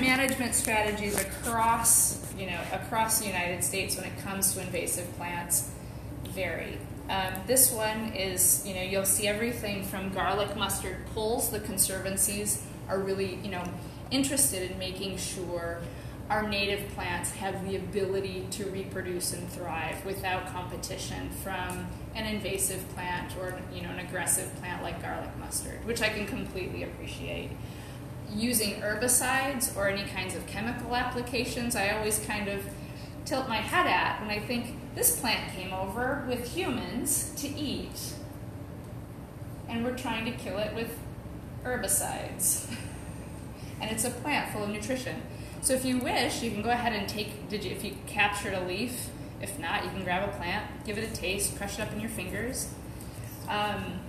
management strategies across, you know, across the United States when it comes to invasive plants vary. Um, this one is, you know, you'll see everything from garlic mustard pulls. The conservancies are really, you know, interested in making sure our native plants have the ability to reproduce and thrive without competition from an invasive plant or you know an aggressive plant like garlic mustard, which I can completely appreciate. Using herbicides or any kinds of chemical applications, I always kind of tilt my head at when I think this plant came over with humans to eat, and we're trying to kill it with herbicides. and it's a plant full of nutrition. So if you wish, you can go ahead and take, did you, if you captured a leaf, if not, you can grab a plant, give it a taste, crush it up in your fingers. Um,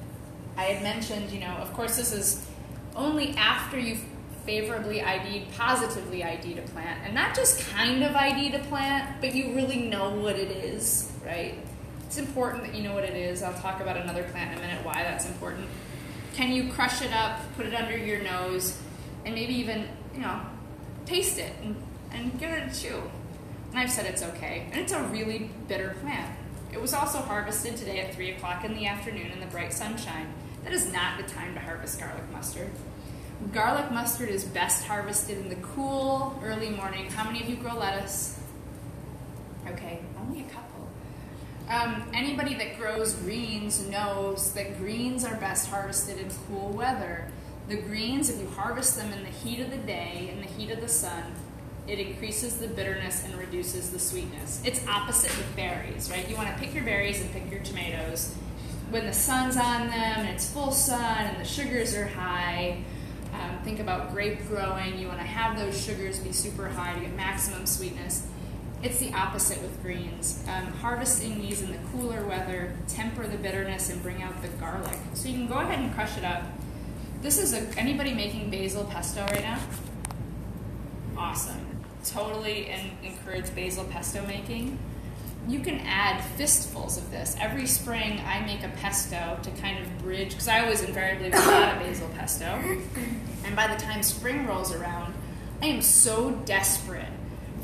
I had mentioned, you know, of course, this is only after you've favorably ID'd, positively ID'd a plant, and not just kind of ID'd a plant, but you really know what it is, right? It's important that you know what it is. I'll talk about another plant in a minute why that's important. Can you crush it up, put it under your nose, and maybe even, you know, taste it and, and give it a chew? And I've said it's okay. And it's a really bitter plant. It was also harvested today at 3 o'clock in the afternoon in the bright sunshine. That is not the time to harvest garlic mustard. Garlic mustard is best harvested in the cool early morning. How many of you grow lettuce? Okay, only a couple. Um, anybody that grows greens knows that greens are best harvested in cool weather. The greens, if you harvest them in the heat of the day, in the heat of the sun, it increases the bitterness and reduces the sweetness. It's opposite with berries, right? You want to pick your berries and pick your tomatoes when the sun's on them and it's full sun and the sugars are high. Um, think about grape growing. You want to have those sugars be super high to get maximum sweetness. It's the opposite with greens. Um, harvesting these in the cooler weather temper the bitterness and bring out the garlic. So you can go ahead and crush it up. This is a, anybody making basil pesto right now? Awesome. Totally encourage basil pesto making you can add fistfuls of this. Every spring, I make a pesto to kind of bridge, because I always invariably run out of basil pesto. And by the time spring rolls around, I am so desperate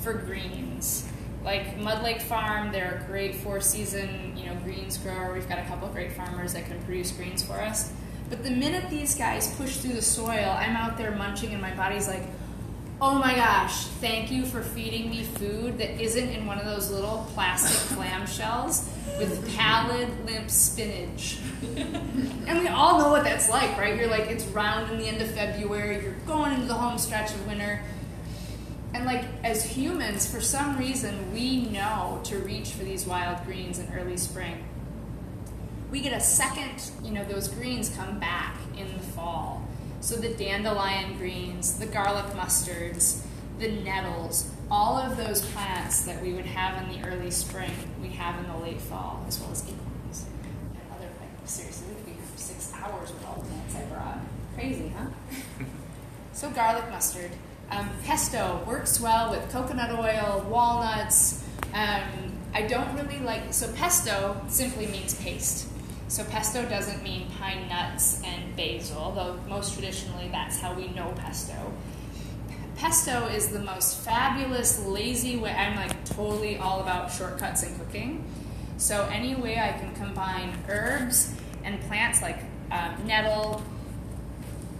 for greens. Like Mud Lake Farm, they're a great four season, you know, greens grower. We've got a couple of great farmers that can produce greens for us. But the minute these guys push through the soil, I'm out there munching, and my body's like, oh my gosh, thank you for feeding me food that isn't in one of those little plastic clamshells with pallid, limp spinach. and we all know what that's like, right? You're like, it's round in the end of February, you're going into the home stretch of winter. And like, as humans, for some reason, we know to reach for these wild greens in early spring. We get a second, you know, those greens come back in the fall so the dandelion greens, the garlic mustards, the nettles, all of those plants that we would have in the early spring, we have in the late fall, as well as acorns and other things. Seriously, we could be for six hours with all the plants I brought. Crazy, huh? so garlic mustard. Um, pesto works well with coconut oil, walnuts. Um, I don't really like, so pesto simply means paste. So pesto doesn't mean pine nuts and basil, though most traditionally that's how we know pesto. Pesto is the most fabulous, lazy way. I'm like totally all about shortcuts in cooking. So any way I can combine herbs and plants like um, nettle,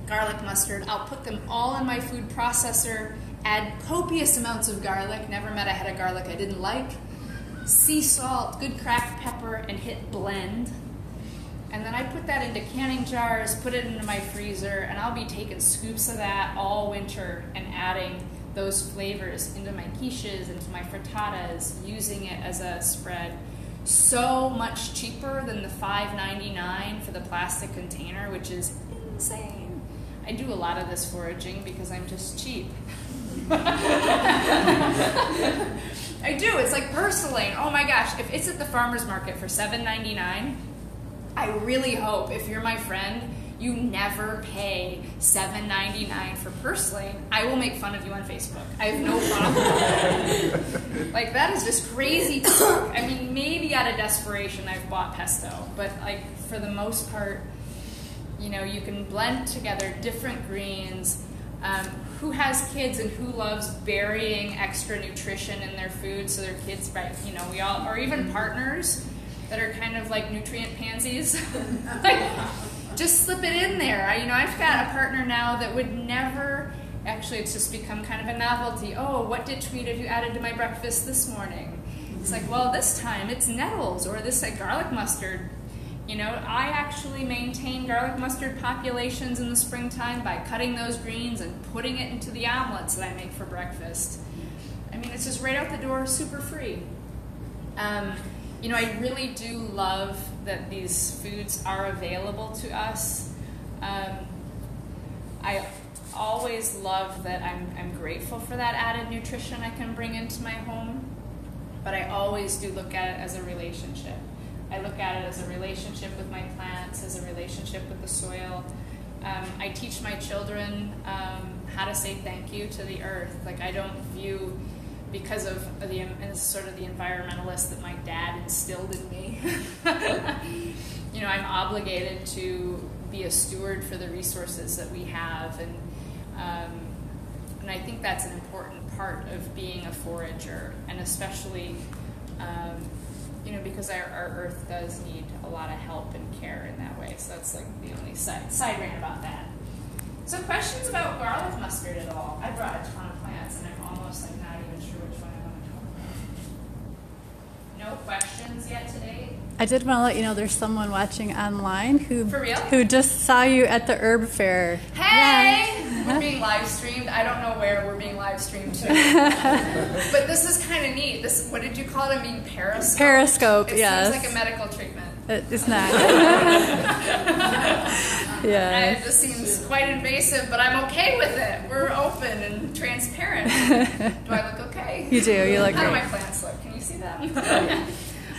garlic mustard, I'll put them all in my food processor, add copious amounts of garlic. Never met a head of garlic I didn't like. Sea salt, good cracked pepper, and hit blend and then I put that into canning jars, put it into my freezer, and I'll be taking scoops of that all winter and adding those flavors into my quiches, into my frittatas, using it as a spread. So much cheaper than the $5.99 for the plastic container, which is insane. I do a lot of this foraging because I'm just cheap. I do. It's like purslane. Oh my gosh, if it's at the farmer's market for $7.99, I really hope if you're my friend, you never pay $7.99 for purslane. I will make fun of you on Facebook. I have no problem. like that is just crazy talk. I mean, maybe out of desperation I've bought pesto, but like for the most part, you know, you can blend together different greens. Um, who has kids and who loves burying extra nutrition in their food so their kids, right? You know, we all, or even partners that are kind of like nutrient pansies. like, just slip it in there. I, you know, I've got a partner now that would never. Actually, it's just become kind of a novelty. Oh, what did tweet have you added to my breakfast this morning? It's like, well, this time it's nettles or this like garlic mustard. You know, I actually maintain garlic mustard populations in the springtime by cutting those greens and putting it into the omelets that I make for breakfast. I mean, it's just right out the door, super free. Um, you know, I really do love that these foods are available to us. Um, I always love that I'm, I'm grateful for that added nutrition I can bring into my home, but I always do look at it as a relationship. I look at it as a relationship with my plants, as a relationship with the soil. Um, I teach my children um, how to say thank you to the earth. Like, I don't view because of the sort of the environmentalist that my dad instilled in me. you know, I'm obligated to be a steward for the resources that we have, and um, and I think that's an important part of being a forager, and especially. Um, you know, because our, our earth does need a lot of help and care in that way. So that's like the only side side rant about that. So questions about garlic mustard at all? I brought a ton of plants, and I'm almost like not even sure which one I want to talk about. No questions yet today? I did want to let you know there's someone watching online who who just saw you at the herb fair. Hey! We're being live streamed. I don't know where we're being live streamed to. but this is kind of neat. This what did you call it? I mean periscope. Periscope, it yes. seems like a medical treatment. It- It's not. Yeah. It just seems quite invasive, but I'm okay with it. We're open and transparent. Do I look okay? You do. You look How do my plants look?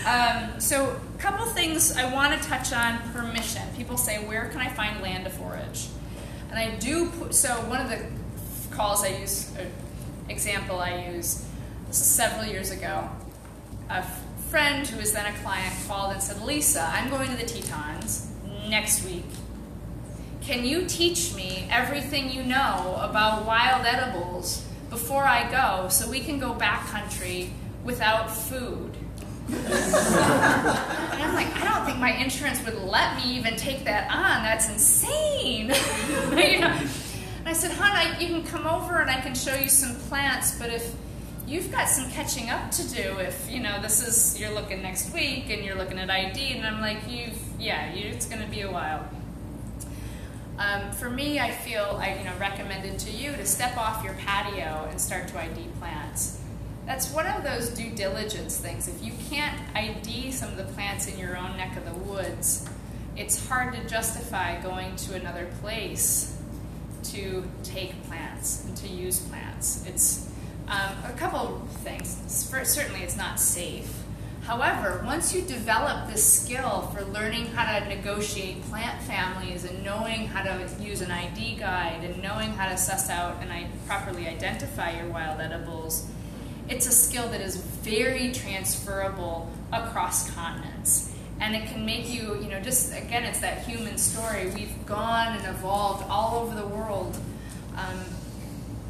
Um, so, a couple things I want to touch on permission. People say, where can I find land to forage? And I do put, so one of the calls I use, example I use, this is several years ago. A friend who was then a client called and said, Lisa, I'm going to the Tetons next week. Can you teach me everything you know about wild edibles before I go so we can go backcountry without food? And I'm like, I don't think my insurance would let me even take that on. That's insane. You know? And I said, hon, I, you can come over and I can show you some plants, but if you've got some catching up to do, if you know this is you're looking next week and you're looking at ID, and I'm like, you've yeah, you, it's going to be a while. Um, for me, I feel I you know recommended to you to step off your patio and start to ID plants. That's one of those due diligence things. If you can't ID some of the plants in your own neck of the woods, it's hard to justify going to another place to take plants and to use plants. It's um, a couple things. Certainly, it's not safe. However, once you develop this skill for learning how to negotiate plant families and knowing how to use an ID guide and knowing how to suss out and properly identify your wild edibles, it's a skill that is very transferable across continents. And it can make you, you know, just again, it's that human story. We've gone and evolved all over the world, um,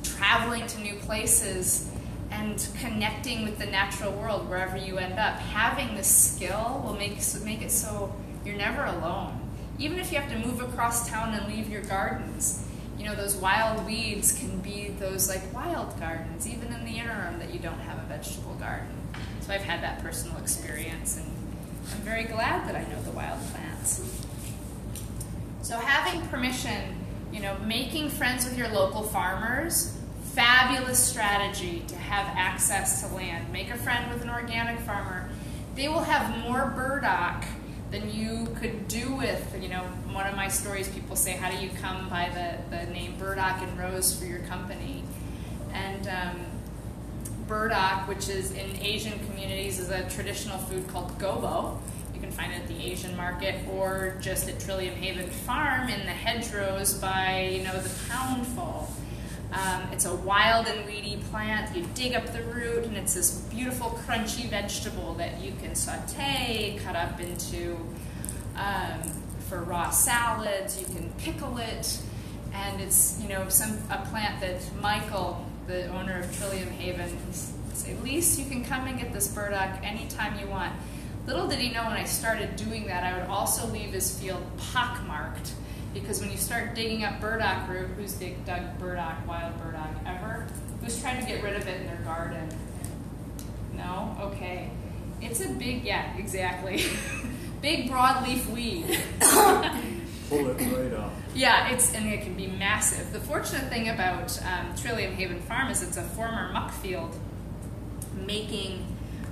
traveling to new places and connecting with the natural world wherever you end up. Having this skill will make, make it so you're never alone. Even if you have to move across town and leave your gardens, you know, those wild weeds can be those like wild gardens, even in the interim that you don't have a vegetable garden. So I've had that personal experience, and I'm very glad that I know the wild plants. So having permission, you know, making friends with your local farmers, fabulous strategy to have access to land. Make a friend with an organic farmer. They will have more burdock than you could do with, you know, one of my stories people say, how do you come by the, the name burdock and rose for your company? And um, burdock, which is in Asian communities, is a traditional food called gobo. You can find it at the Asian market or just at Trillium Haven Farm in the hedgerows by, you know, the poundful. It's a wild and weedy plant. You dig up the root, and it's this beautiful, crunchy vegetable that you can saute, cut up into um, for raw salads. You can pickle it. and it's you know some a plant that Michael, the owner of Trillium Haven, say, Lise, you can come and get this burdock anytime you want. Little did he know when I started doing that, I would also leave his field pockmarked because when you start digging up burdock root, who's dig, dug burdock, wild burdock ever? Who's trying to get rid of it in their garden? No? Okay. It's a big, yeah, exactly. big broadleaf weed. Pull it right off. Yeah, it's and it can be massive. The fortunate thing about um, Trillium Haven Farm is it's a former muck field, making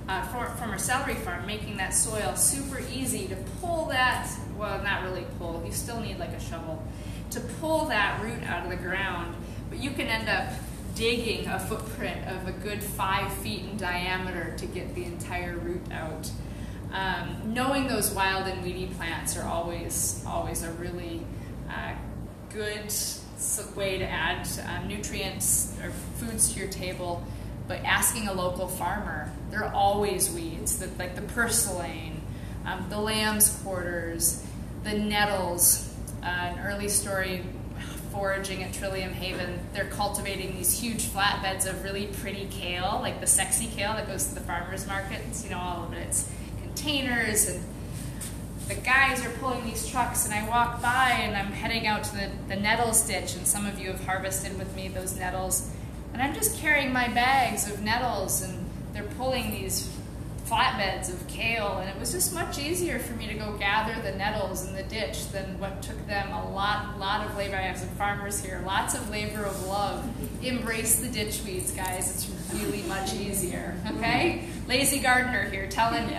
uh, for, former celery farm, making that soil super easy to pull that. Well, not really pull. You still need like a shovel to pull that root out of the ground, but you can end up digging a footprint of a good five feet in diameter to get the entire root out. Um, knowing those wild and weedy plants are always always a really uh, good way to add um, nutrients or foods to your table. But asking a local farmer, there are always weeds, that like the purslane, um, the lamb's quarters, the nettles. Uh, an early story foraging at Trillium Haven, they're cultivating these huge flatbeds of really pretty kale, like the sexy kale that goes to the farmers markets. You know, all of it's containers and the guys are pulling these trucks and I walk by and I'm heading out to the, the nettles ditch and some of you have harvested with me those nettles and I'm just carrying my bags of nettles and they're pulling these flatbeds of kale and it was just much easier for me to go gather the nettles in the ditch than what took them a lot lot of labor. I have some farmers here, lots of labor of love. Embrace the ditch weeds, guys. It's really much easier. Okay? Lazy gardener here telling you.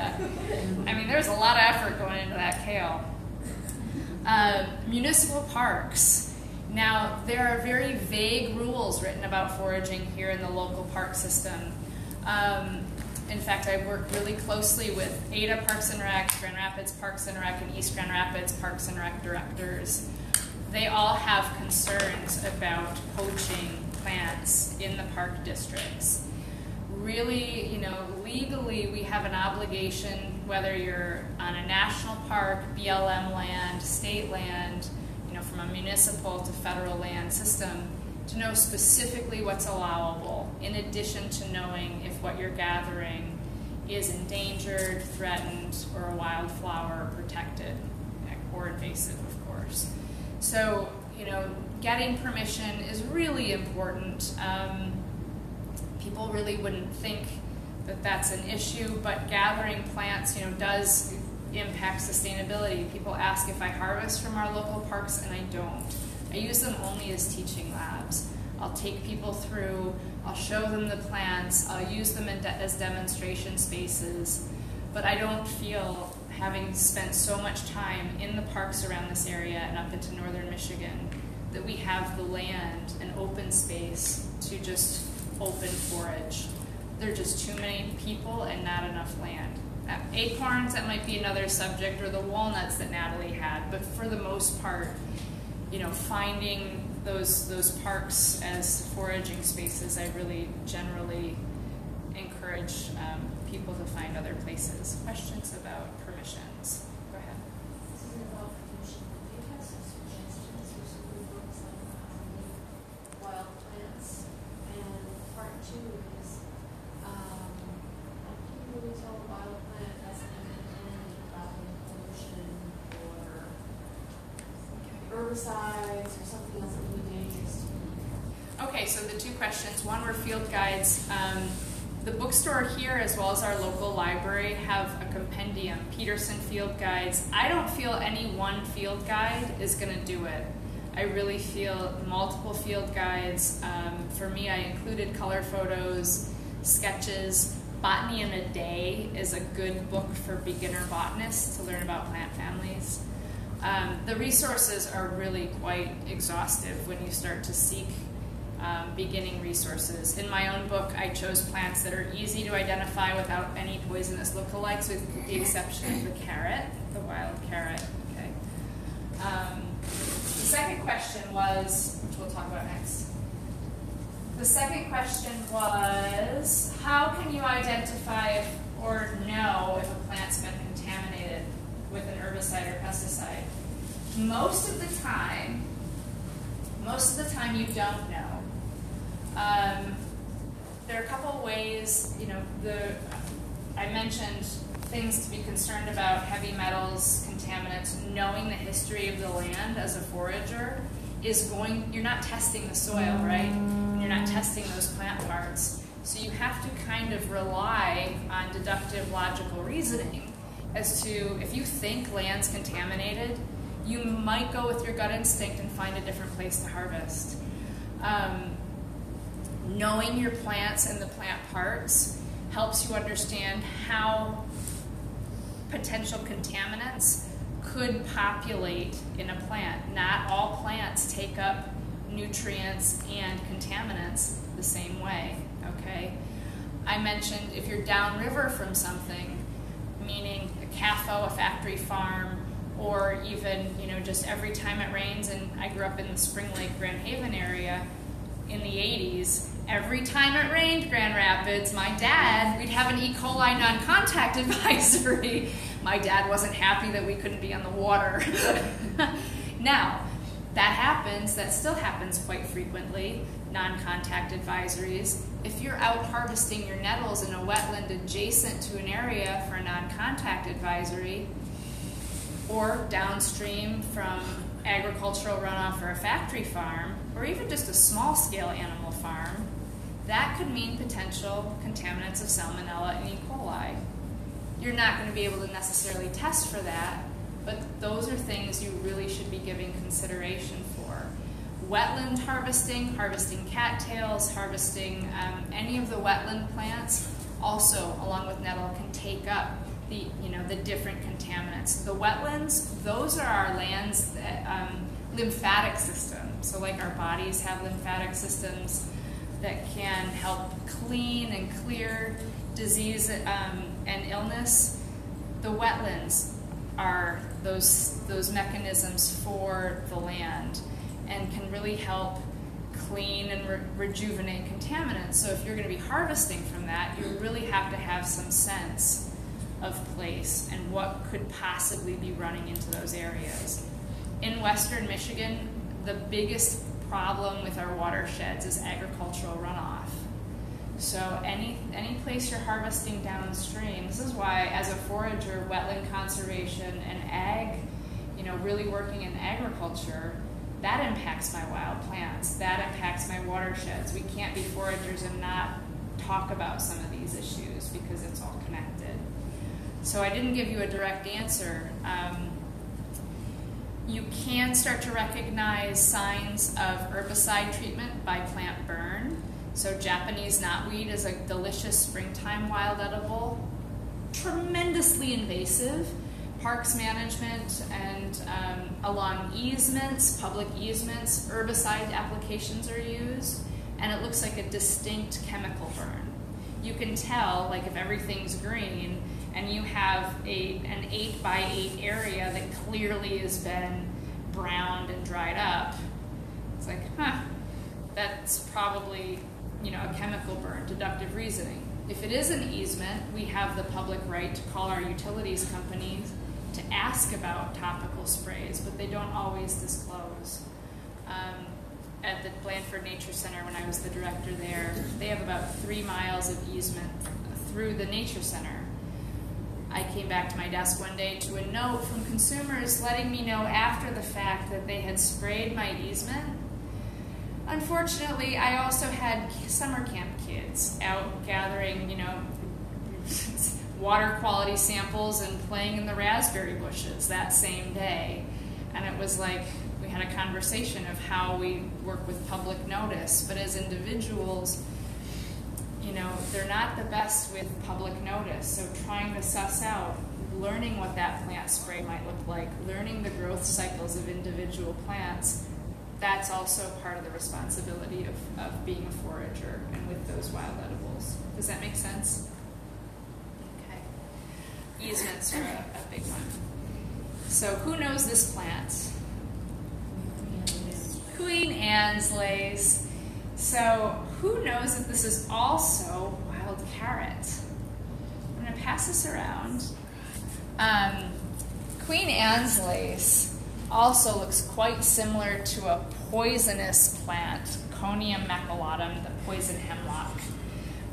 I mean, there's a lot of effort going into that kale. Uh, municipal parks. Now, there are very vague rules written about foraging here in the local park system. Um, in fact, I work really closely with Ada Parks and Rec, Grand Rapids Parks and Rec, and East Grand Rapids Parks and Rec directors. They all have concerns about poaching plants in the park districts. Really, you know, legally, we have an obligation, whether you're on a national park, BLM land, state land, you know, from a municipal to federal land system, to know specifically what's allowable, in addition to knowing if what you're gathering is endangered, threatened, or a wildflower protected, or invasive, of course. So, you know, getting permission is really important. Um, people really wouldn't think that that's an issue, but gathering plants, you know, does impact sustainability. People ask if I harvest from our local parks, and I don't. I use them only as teaching labs. I'll take people through, I'll show them the plants, I'll use them de as demonstration spaces, but I don't feel, having spent so much time in the parks around this area and up into northern Michigan, that we have the land and open space to just open forage. There are just too many people and not enough land. Uh, acorns, that might be another subject, or the walnuts that Natalie had, but for the most part, you know, finding those those parks as foraging spaces, I really generally encourage um, people to find other places. Questions about permissions? Go ahead. herbicides or something else that would be dangerous to you? Okay, so the two questions. One were field guides. Um, the bookstore here, as well as our local library, have a compendium, Peterson Field Guides. I don't feel any one field guide is going to do it. I really feel multiple field guides. Um, for me, I included color photos, sketches. Botany in a Day is a good book for beginner botanists to learn about plant families. Um, the resources are really quite exhaustive when you start to seek um, beginning resources. In my own book, I chose plants that are easy to identify without any poisonous lookalikes, with the exception of the carrot, the wild carrot. Okay. Um, the second question was, which we'll talk about next. The second question was, how can you identify if, or know if a plant's been contaminated with an herbicide or pesticide? Most of the time, Most of the time, you don't know. Um, there are a couple ways, you know, the I mentioned things to be concerned about heavy metals, contaminants, knowing the history of the land as a forager is going, you're not testing the soil, right? You're not testing those plant parts. So you have to kind of rely on deductive logical reasoning as to if you think land's contaminated, you might go with your gut instinct and find a different place to harvest. Um, knowing your plants and the plant parts helps you understand how potential contaminants could populate in a plant. Not all plants take up nutrients and contaminants the same way, okay? I mentioned if you're downriver from something, meaning a CAFO, a factory farm, or even, you know, just every time it rains, and I grew up in the Spring Lake, Grand Haven area in the 80s, every time it rained Grand Rapids, my dad, we'd have an E. coli non contact advisory. My dad wasn't happy that we couldn't be on the water. now, that happens, that still happens quite frequently, non contact advisories. If you're out harvesting your nettles in a wetland adjacent to an area for a non contact advisory, or downstream from agricultural runoff or a factory farm, or even just a small scale animal farm, that could mean potential contaminants of salmonella and E. coli. You're not going to be able to necessarily test for that, but those are things you really should be giving consideration for. Wetland harvesting, harvesting cattails, harvesting um, any of the wetland plants, also along with nettle, can take up the you know the different contaminants. The wetlands, those are our land's um, lymphatic system. So like our bodies have lymphatic systems that can help clean and clear disease um, and illness. The wetlands are those those mechanisms for the land and can really help clean and re- rejuvenate contaminants. So if you're going to be harvesting from that, you really have to have some sense of place and what could possibly be running into those areas. In western Michigan, the biggest problem with our watersheds is agricultural runoff. So any any place you're harvesting downstream, this is why as a forager, wetland conservation and ag, you know, really working in agriculture, that impacts my wild plants. That impacts my watersheds. We can't be foragers and not talk about some of these issues because it's all connected. So I didn't give you a direct answer. Um, you can start to recognize signs of herbicide treatment by plant burn. So Japanese knotweed is a delicious springtime wild edible, tremendously invasive. Parks management and um, along easements, public easements, herbicide applications are used, and it looks like a distinct chemical burn. You can tell, like if everything's green, and you have a, an 8 by 8 area that clearly has been browned and dried up, it's like, huh, that's probably you know a chemical burn, deductive reasoning. If it is an easement, we have the public right to call our utilities companies to ask about topical sprays, but they don't always disclose. Um, at the Blandford Nature Center, when I was the director there, they have about three miles of easement through the Nature Center. I came back to my desk one day to a note from consumers letting me know after the fact that they had sprayed my easement. Unfortunately, I also had summer camp kids out gathering, you know, water quality samples and playing in the raspberry bushes that same day. And it was like we had a conversation of how we work with public notice. But as individuals, you know, they're not the best with public notice. So trying to suss out, learning what that plant spray might look like, learning the growth cycles of individual plants, that's also part of the responsibility of, of being a forager and with those wild edibles. Does that make sense? Okay. Easements are a, a big one. So who knows this plant? Queen Anne's lace. So who knows that this is also wild carrot? I'm going to pass this around. Um, Queen Anne's lace also looks quite similar to a poisonous plant, Conium maculatum, the poison hemlock.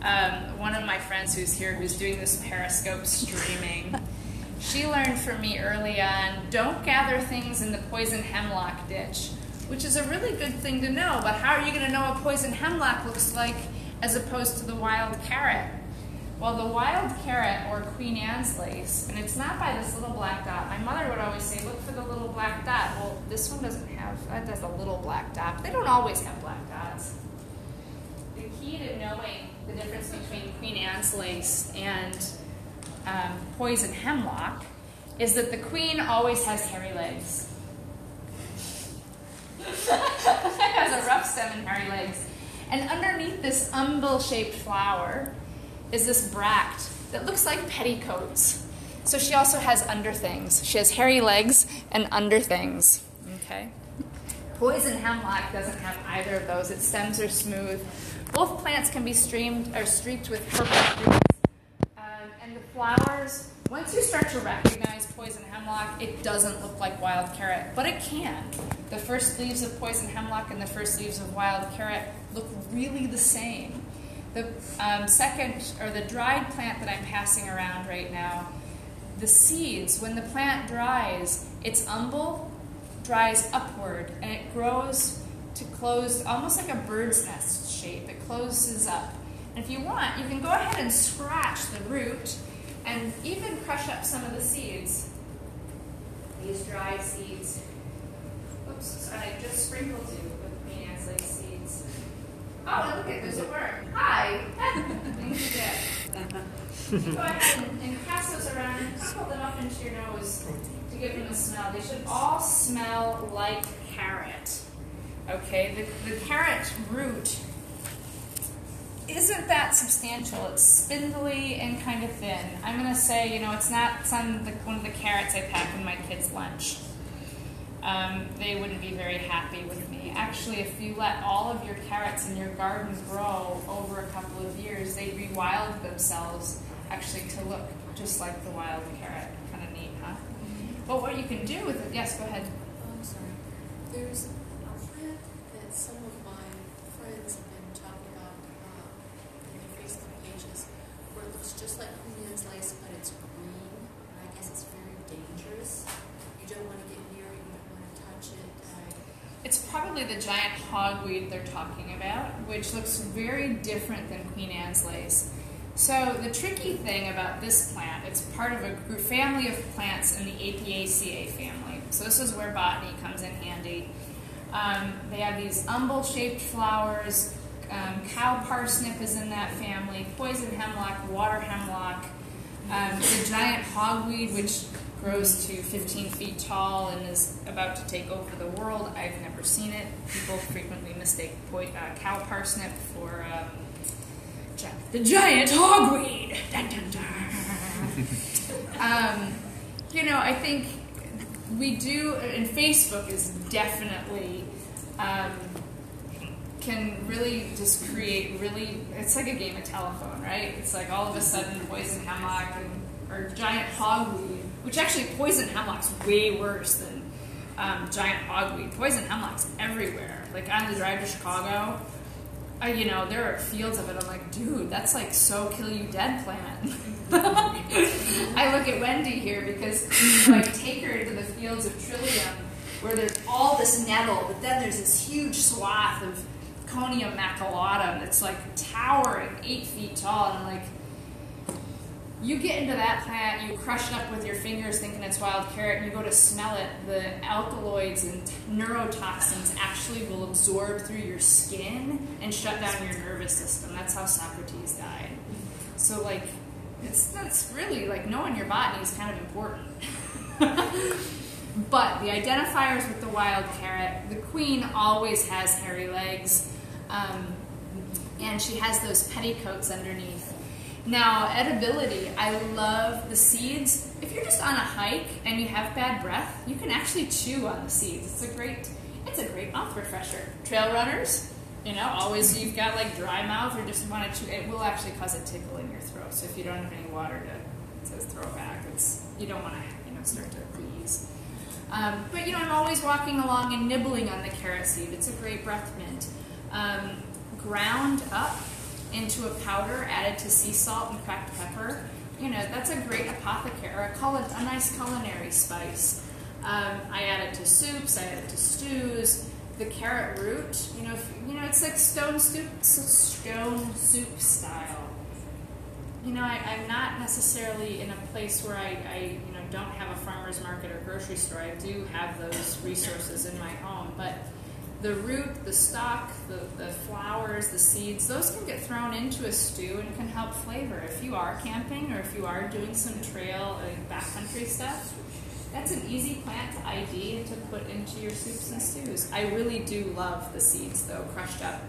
Um, one of my friends who's here who's doing this periscope streaming, she learned from me early on don't gather things in the poison hemlock ditch, which is a really good thing to know, but how are you going to know what poison hemlock looks like as opposed to the wild carrot? Well, the wild carrot or Queen Anne's lace, and it's not by this little black dot. My mother would always say, look for the little black dot. Well, this one doesn't have, that does a little black dot. They don't always have black dots. The key to knowing the difference between Queen Anne's lace and um, poison hemlock is that the queen always has hairy legs. has a rough stem and hairy legs. And underneath this umbel shaped flower is this bract that looks like petticoats. So she also has underthings. She has hairy legs and underthings. Okay? Poison hemlock doesn't have either of those. Its stems are smooth. Both plants can be streamed or streaked with purple and the flowers, once you start to recognize poison hemlock, it doesn't look like wild carrot, but it can. The first leaves of poison hemlock and the first leaves of wild carrot look really the same. The um, second, or the dried plant that I'm passing around right now, the seeds, when the plant dries, its umbel dries upward and it grows to close almost like a bird's nest shape. It closes up. If you want, you can go ahead and scratch the root and even crush up some of the seeds. These dried seeds. Oops, I just sprinkled you with Anne's lace seeds. Oh, look at there's a worm. Hi. Go ahead and, and pass those around and pull them up into your nose to give them a smell. They should all smell like carrot. Okay, the, the carrot root isn't that substantial. It's spindly and kind of thin. I'm gonna say, you know, it's not some the, one of the carrots I pack in my kids' lunch. Um, they wouldn't be very happy with me. Actually, if you let all of your carrots in your garden grow over a couple of years, they rewild themselves actually to look just like the wild carrot. Kind of neat, huh? But what you can do with it, yes, go ahead. I'm sorry. There's a plant that some of my friends have been talking about uh, in their Facebook pages where it looks just like Queen Anne's lace, but it's green. And I guess it's very dangerous. You don't want to get near it, you don't want to touch it. Uh, It's probably the giant hogweed they're talking about, which looks very different than Queen Anne's lace. So the tricky thing about this plant, it's part of a group, family of plants in the Apiaceae family. So this is where botany comes in handy. Um, they have these umbel-shaped flowers. Um, cow parsnip is in that family. Poison hemlock, water hemlock. Um, the giant hogweed, which grows to 15 feet tall and is about to take over the world. I've never seen it. People frequently mistake uh, cow parsnip for um, gi- the giant hogweed. Dun, dun, dun. um, you know, I think we do, and Facebook is definitely. Um, can really just create really it's like a game of telephone right it's like all of a sudden poison hemlock and or giant hogweed which actually poison hemlock's way worse than um, giant hogweed poison hemlock's everywhere. Like on the drive to chicago. I, you know there are fields of it. I'm like dude that's like so kill you dead plant. I look at wendy here because I take her into the fields of trillium where there's all this nettle but then there's this huge swath of Conium maculatum that's like towering eight feet tall. And I'm like you get into that plant, you crush it up with your fingers thinking it's wild carrot, and you go to smell it, the alkaloids and neurotoxins actually will absorb through your skin and shut down your nervous system. That's how Socrates died. So like it's that's really like knowing your botany is kind of important. But the identifiers with the wild carrot, the queen always has hairy legs, um, and she has those petticoats underneath. Now, edibility, I love the seeds. If you're just on a hike and you have bad breath, you can actually chew on the seeds. It's a great, it's a great mouth refresher. Trail runners, you know, always you've got like dry mouth or just want to chew. It will actually cause a tickle in your throat. So if you don't have any water to, to throw back, it's you don't want to, you know, start to wheeze. Um, but you know, I'm always walking along and nibbling on the carrot seed. It's a great breath mint. Um, ground up into a powder, added to sea salt and cracked pepper. You know, that's a great apothecary, or a, a nice culinary spice. Um, I add it to soups. I add it to stews. The carrot root, you know, if, you know, it's like stone soup, stone soup style. You know, I, I'm not necessarily in a place where I, I, you know, don't have a farmer's market or grocery store. I do have those resources in my home, but the root, the stalk, the, the flowers, the seeds, those can get thrown into a stew and can help flavor. If you are camping or if you are doing some trail and backcountry stuff, that's an easy plant to ID to put into your soups and stews. I really do love the seeds though, crushed up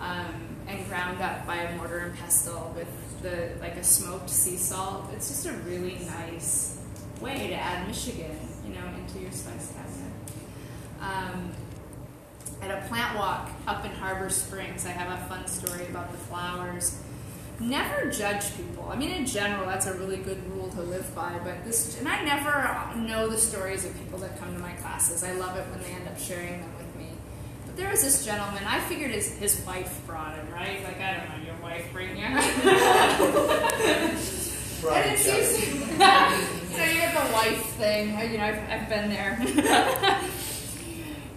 um, and ground up by a mortar and pestle with the like a smoked sea salt. It's just a really nice way to add Michigan, you know, into your spice cabinet. Um, at a plant walk up in Harbor Springs, I have a fun story about the flowers. Never judge people. I mean, in general, that's a really good rule to live by. But this, and I never know the stories of people that come to my classes. I love it when they end up sharing them with me. But there was this gentleman. I figured his his wife brought him, right? Like I don't know, your wife bring you. Right, And it seems, so you're the wife thing. You know, I've, I've been there.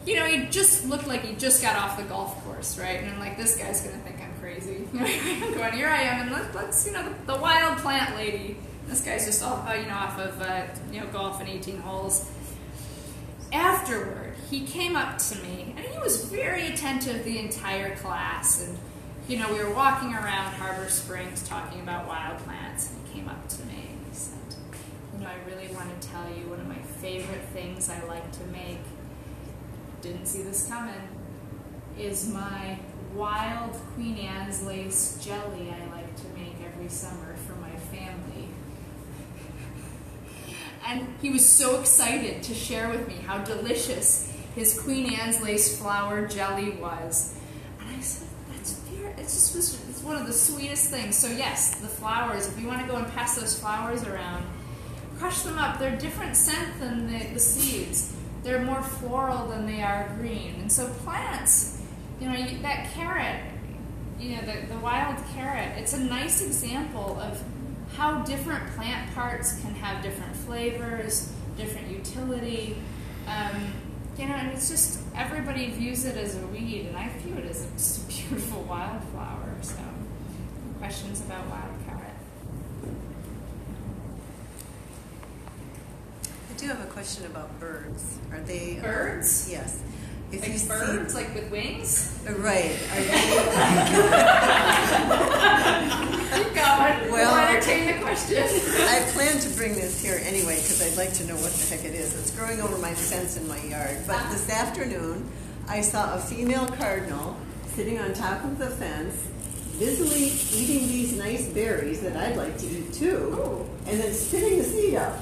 you know, he just looked like he just got off the golf course, right? And I'm like, this guy's gonna think I'm crazy. I'm going, here I am, and let's, let's you know, the, the wild plant lady. This guy's just off, uh, you know, off of uh, you know golf in 18 holes. Afterward, he came up to me, and he was very attentive the entire class. And you know, we were walking around Harbor Springs talking about wild plants, and he came up to me and he said, "You know, I really want to tell you one of my favorite things I like to make. Didn't see this coming. Is my wild Queen Anne's lace jelly I like to make every summer for my family." And he was so excited to share with me how delicious his Queen Anne's lace flower jelly was. And I said, that's pure. It's just it's one of the sweetest things. So yes, the flowers. If you want to go and pass those flowers around, crush them up. They're different scent than the, the seeds. They're more floral than they are green. And so plants, you know, you, that carrot, you know, the, the wild carrot, it's a nice example of how different plant parts can have different flavors, different utility. Um, you know, and it's just everybody views it as a weed, and I view it as a, just a beautiful wildflower. So, questions about wild carrot? I do have a question about birds. Are they uh, Birds? Yes. If Like you see- birds, like with wings? Uh, right. Are they, Keep going. Well- we'll entertain the question. I plan to bring this here anyway because I'd like to know what the heck it is. It's growing over my fence in my yard. But this afternoon, I saw a female cardinal sitting on top of the fence, busily eating these nice berries that I'd like to eat too, Ooh. and then spitting the seed up.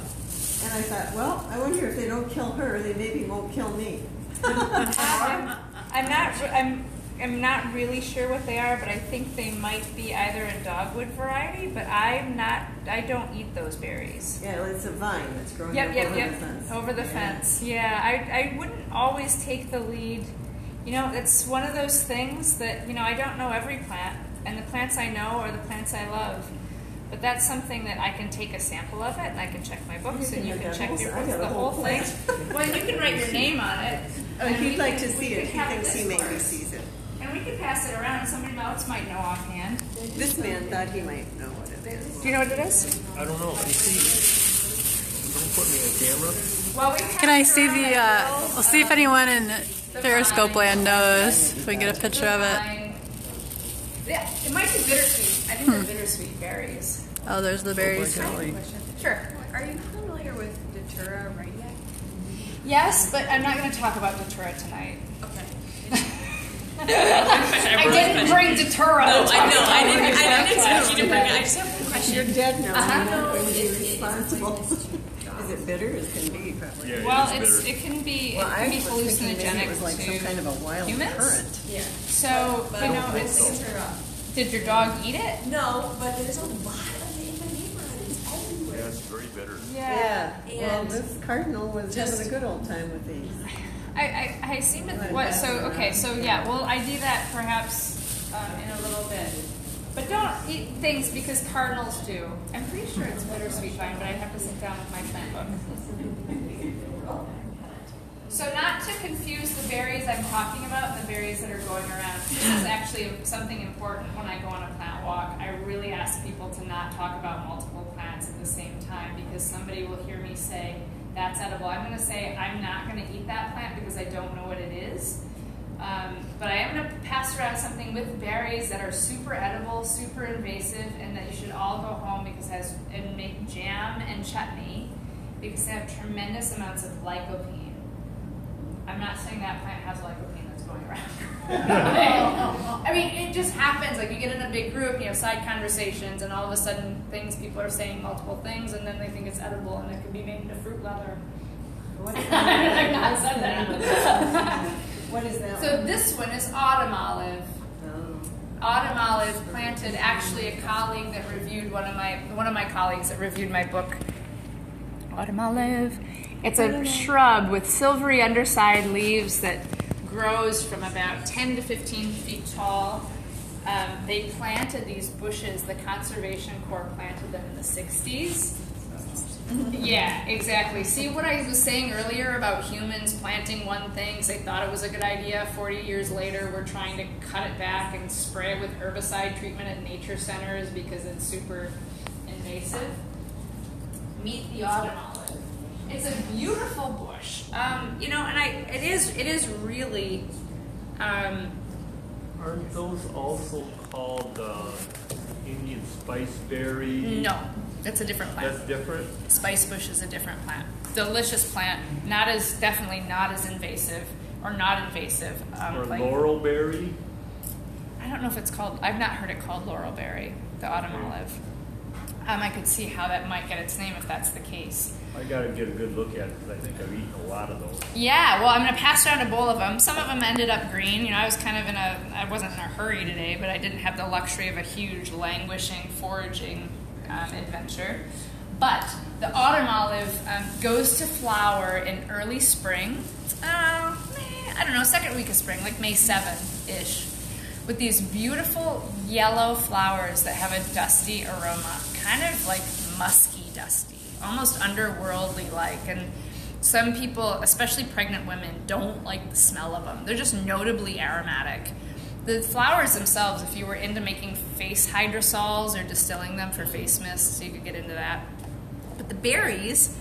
And I thought, well, I wonder if they don't kill her, they maybe won't kill me. I'm, I'm not. I'm. I'm not really sure what they are, but I think they might be either a dogwood variety. But I'm not. I don't eat those berries. Yeah, well, it's a vine that's growing Yep, yep, over yep. the fence. Over the Yeah. fence. Yeah, I, I wouldn't always take the lead. You know, it's one of those things that, you know, I don't know every plant, and the plants I know are the plants I love. But that's something that I can take a sample of it, and I can check my books, You and you can check your books, the whole whole thing. well, you can write your name on it. Oh, and he'd like can- to see it. He thinks he maybe sees it. And we could pass it around, and somebody else might know offhand. This man thought he might know what it is. Do you know what it is? I don't know. Can you see? Don't put me on camera. Well, we Can I see the? Uh, we'll see if anyone in Periscope land knows. If we can get a picture of it. Yeah, it might be bittersweet. I think they're bittersweet berries. Oh, there's the berries. golly. Sure. Are you familiar with Datura radiac? Yes, but I'm not going to talk about Datura tonight. Okay. I didn't bring Datura. No, to I know. I didn't. I didn't expect you to bring it. I just have one question. You're dead now. Uh-huh. You're not going to be responsible. is it bitter? It can be. Probably. Yeah, Well, it is it's bitter. it can be Well, it I can be was hallucinogenic it was like to some kind of a wild humans. current. Yeah. So But you know, it's, it's did your dog eat it? No, but there's a lot of it in the neighborhood. It's everywhere. Yeah, That's very bitter. Yeah, well, And this cardinal was just- having a good old time with these. I, I, I seem to, Right, what, so, okay, so yeah, well, I do that perhaps um, in a little bit. But don't eat things because cardinals do. I'm pretty sure it's bittersweet vine, but I'd have to sit down with my plant book. So not to confuse the berries I'm talking about and the berries that are going around. This is actually something important when I go on a plant walk. I really ask people to not talk about multiple plants at the same time because somebody will hear me say, that's edible. I'm going to say, I'm not going to eat that plant because I don't know what it is. Um, but I am going to pass around something with berries that are super edible, super invasive, and that you should all go home because it has, and make jam and chutney because they have tremendous amounts of lycopene. I'm not saying that plant has lycopene that's going around. I mean, it just happens. Like you get in a big group, you have side conversations, and all of a sudden, things people are saying multiple things, and then they think it's edible, and it could be made into fruit leather. I've not said that. What is that so one? this one is autumn olive. Oh. Autumn olive planted actually a colleague that reviewed one of my one of my colleagues that reviewed my book. Autumn olive. It's a shrub with silvery underside leaves that grows from about 10 to 15 feet tall. Um, they planted these bushes. The Conservation Corps planted them in the 60s. Yeah, exactly. See what I was saying earlier about humans planting one thing 'cause they thought it was a good idea. 40 years later, we're trying to cut it back and spray it with herbicide treatment at nature centers because it's super invasive. Meet the autumn olive. It's a beautiful bush. Um, you know, and I it is it is really um, Aren't those also called uh, Indian spiceberry? no, it's a different plant. That's different? Spice bush is a different plant. Delicious plant, not as definitely not as invasive or not invasive. Um, Or like- laurelberry? I don't know if it's called. I've not heard it called laurel berry, the autumn olive. Um, I could see how that might get its name if that's the case. I gotta get a good look at it because I think I've eaten a lot of those. Yeah, well, I'm gonna pass around a bowl of them. Some of them ended up green. You know, I was kind of in a. I wasn't in a hurry today, but I didn't have the luxury of a huge languishing foraging um, adventure. But the autumn olive um, goes to flower in early spring. Uh, I don't know, second week of spring, like May 7th ish, with these beautiful yellow flowers that have a dusty aroma, kind of like musky dusty, almost underworldly like. And some people, especially pregnant women, don't like the smell of them. They're just notably aromatic. The flowers themselves, if you were into making face hydrosols or distilling them for face mists, you could get into that. But the berries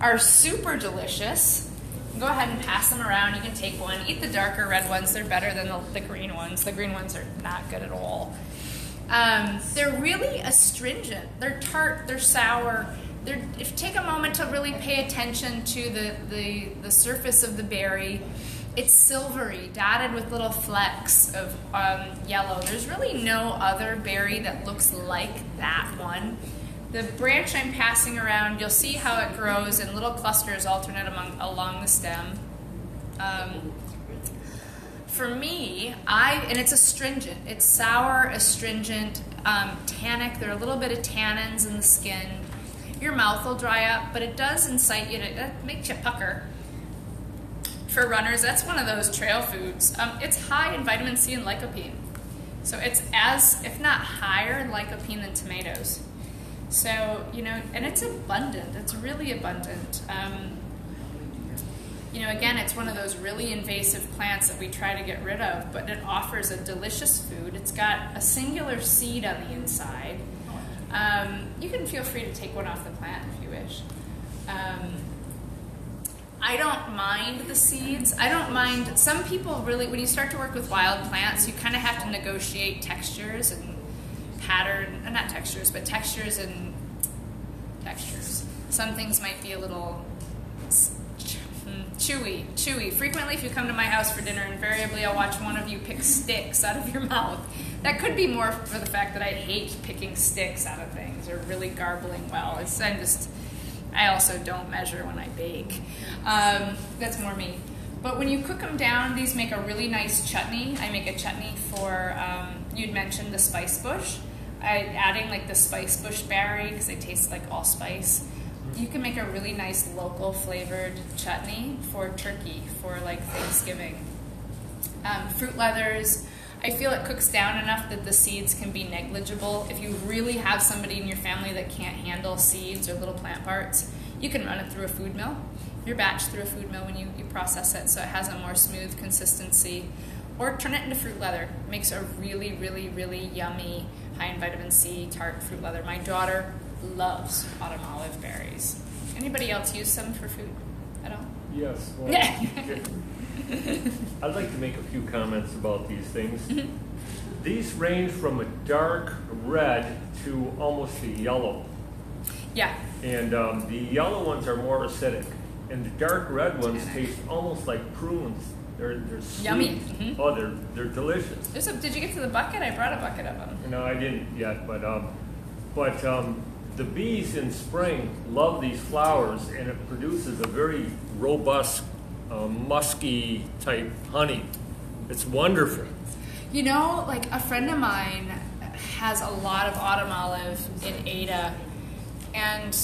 are super delicious. Go ahead and pass them around. You can take one. Eat the darker red ones. They're better than the, the green ones. The green ones are not good at all. Um, they're really astringent. They're tart. They're sour. They're, if you take a moment to really pay attention to the, the, the surface of the berry, it's silvery, dotted with little flecks of um, yellow. There's really no other berry that looks like that one. The branch I'm passing around, you'll see how it grows in little clusters alternate among, along the stem. Um, for me, I and it's astringent. It's sour, astringent, um, tannic. There are a little bit of tannins in the skin. Your mouth will dry up, but it does incite you to it makes you pucker. For runners, that's one of those trail foods. Um, it's high in vitamin C and lycopene, so it's as if not higher in lycopene than tomatoes. So you know, and it's abundant. It's really abundant. Um, you know, again, it's one of those really invasive plants that we try to get rid of, but it offers a delicious food. It's got a singular seed on the inside. Um, you can feel free to take one off the plant if you wish. Um, I don't mind the seeds. I don't mind. Some people really, when you start to work with wild plants, you kind of have to negotiate textures and pattern, uh, not textures, but textures and textures. Some things might be a little s- ch- mm, chewy, chewy. Frequently, if you come to my house for dinner, invariably I'll watch one of you pick sticks out of your mouth. That could be more for the fact that I hate picking sticks out of things or really garbling well. It's I'm just I also don't measure when I bake. Um, that's more me. But when you cook them down, these make a really nice chutney. I make a chutney for, um, you'd mentioned the spice bush. I, adding like the spice bush berry because they taste like allspice. You can make a really nice local flavored chutney for turkey for like Thanksgiving. Um, fruit leathers. I feel it cooks down enough that the seeds can be negligible. If you really have somebody in your family that can't handle seeds or little plant parts, you can run it through a food mill. Your batch through a food mill when you, you process it so it has a more smooth consistency. Or turn it into fruit leather. Makes a really, really, really yummy high in vitamin C tart fruit leather. My daughter loves autumn olive berries. Anybody else use them for food at all? Yes. well, I'd like to make a few comments about these things. These range from a dark red to almost a yellow. Yeah. And um, the yellow ones are more acidic. And the dark red ones taste almost like prunes. They're, they're sweet. Yummy. Mhm. Oh, they're, they're delicious. Did you get to the bucket? I brought a bucket of them. No, I didn't yet, but um, but um, the bees in spring love these flowers, and it produces a very robust, uh, musky type honey. It's wonderful. You know, like a friend of mine has a lot of autumn olive in Ada, and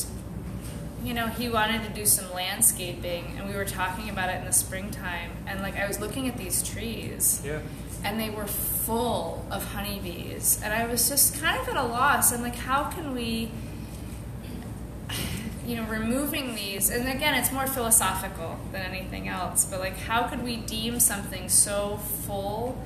you know he wanted to do some landscaping, and we were talking about it in the springtime, and like I was looking at these trees, Yeah. and they were full of honeybees, and I was just kind of at a loss. I'm like, how can we? You know, removing these, and again, it's more philosophical than anything else, but like, how could we deem something so full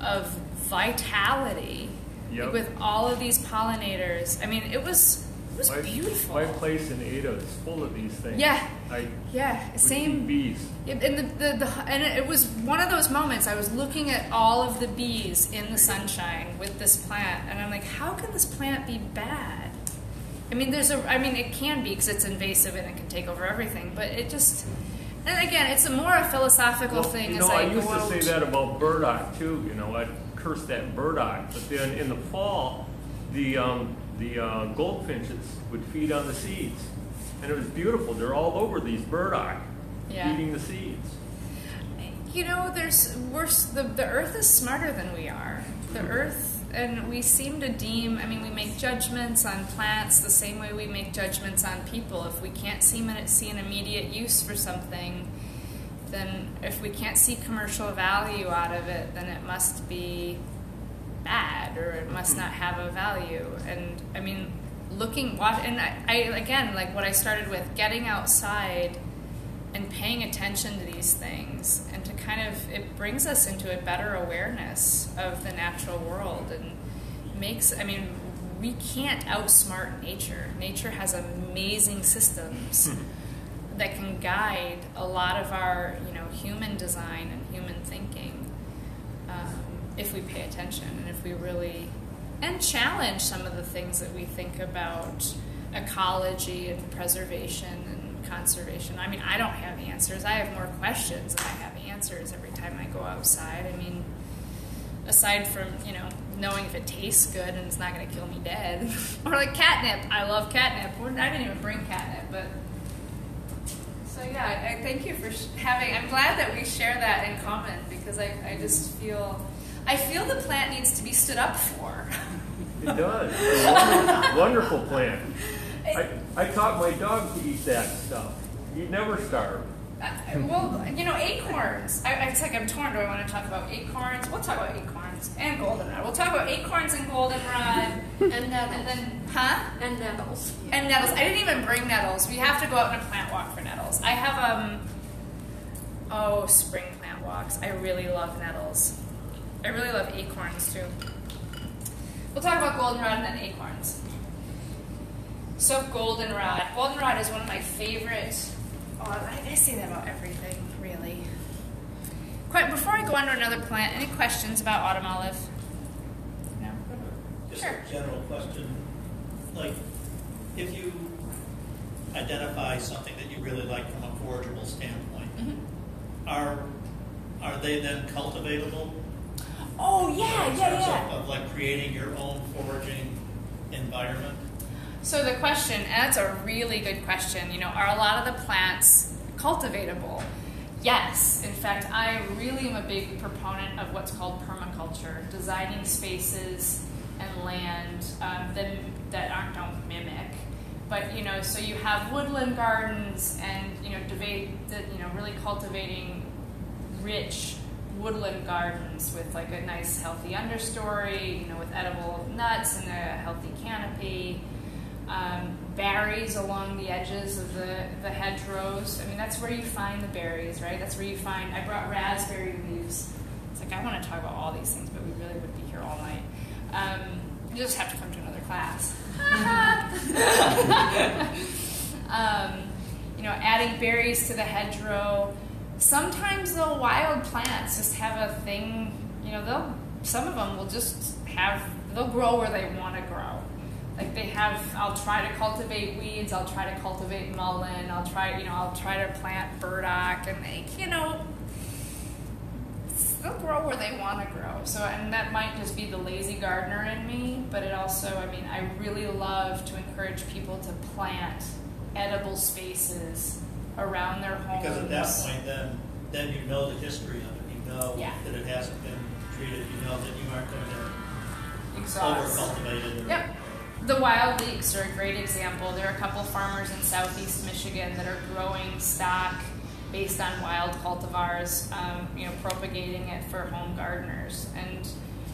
of vitality Yep. like, with all of these pollinators? I mean, it was it was My, beautiful. my place in Ada is full of these things. Yeah. I yeah, same. bees. Yeah, and the, the, the and it was one of those moments I was looking at all of the bees in the sunshine with this plant, and I'm like, how can this plant be bad? I mean, there's a. I mean, it can be because it's invasive and it can take over everything, but it just. And again, it's a more a philosophical Well, thing you as know, I, I, used to say that about burdock too. You know, I'd curse that burdock, but then in the fall, the um, the uh, goldfinches would feed on the seeds, and it was beautiful. They're all over these burdock, Yeah. eating the seeds. You know, there's we're the the Earth is smarter than we are. The Earth, and we seem to deem. I mean, we make judgments on plants the same way we make judgments on people. If we can't see an, see an immediate use for something, then if we can't see commercial value out of it, then it must be bad or it must mm-hmm. not have a value. And I mean, looking, watch, and I, I again like what I started with, getting outside and paying attention to these things and to kind of it brings us into a better awareness of the natural world and makes i mean we can't outsmart nature. Nature has amazing systems that can guide a lot of our you know human design and human thinking um, if we pay attention and if we really and challenge some of the things that we think about ecology and preservation and conservation. I mean, I don't have answers. I have more questions than I have answers every time I go outside. I mean, aside from, you know, knowing if it tastes good and it's not going to kill me dead. or like catnip. I love catnip. I didn't even bring catnip, but. So yeah, I, thank you for sh- having. I'm glad that we share that in common because I, I just feel, I feel the plant needs to be stood up for. It does. Wonderful, wonderful plant. I, I taught my dog to eat that stuff. He'd never starve. Uh, well, you know, acorns. I, I, it's like I'm torn. Do I want to talk about acorns? We'll talk about acorns and goldenrod. We'll talk about acorns and goldenrod, And and then, huh? And nettles. And nettles. I didn't even bring nettles. We have to go out on a plant walk for nettles. I have um. Oh, spring plant walks. I really love nettles. I really love acorns too. We'll talk about goldenrod and then acorns. So goldenrod. Goldenrod is one of my favorite. Oh, I, I say that about everything, really. Quite before I go on to another plant, any questions about autumn olive? No. Just Sure. a general question, like, if you identify something that you really like from a forageable standpoint, Mhm. are, are they then cultivatable? Oh yeah, In yeah, terms yeah. of, of like creating your own foraging environment? So the question, and that's a really good question. You know, are a lot of the plants cultivatable? Yes. In fact, I really am a big proponent of what's called permaculture, designing spaces and land um, that, that aren't don't mimic. But you know, so you have woodland gardens and you know, debate, you know, really cultivating rich woodland gardens with like a nice healthy understory, you know, with edible nuts and a healthy canopy. Um, berries along the edges of the, the hedgerows. I mean, that's where you find the berries, right? That's where you find. I brought raspberry leaves. It's like I want to talk about all these things, but we really would be here all night. Um, you just have to come to another class. um, you know, adding berries to the hedgerow. Sometimes though, wild plants just have a thing. You know, they'll some of them will just have they'll grow where they want to grow. Like they have, I'll try to cultivate weeds. I'll try to cultivate mullein. I'll try, you know, I'll try to plant burdock, and they, you know, they'll grow where they want to grow. So, and that might just be the lazy gardener in me, but it also, I mean, I really love to encourage people to plant edible spaces around their homes. Because at that point, then, then you know the history of it. You know Yeah. that it hasn't been treated. You know that you aren't going to Exhaust. or- Yep. The wild leeks are a great example. There are a couple farmers in southeast Michigan that are growing stock based on wild cultivars, um, you know, propagating it for home gardeners. And,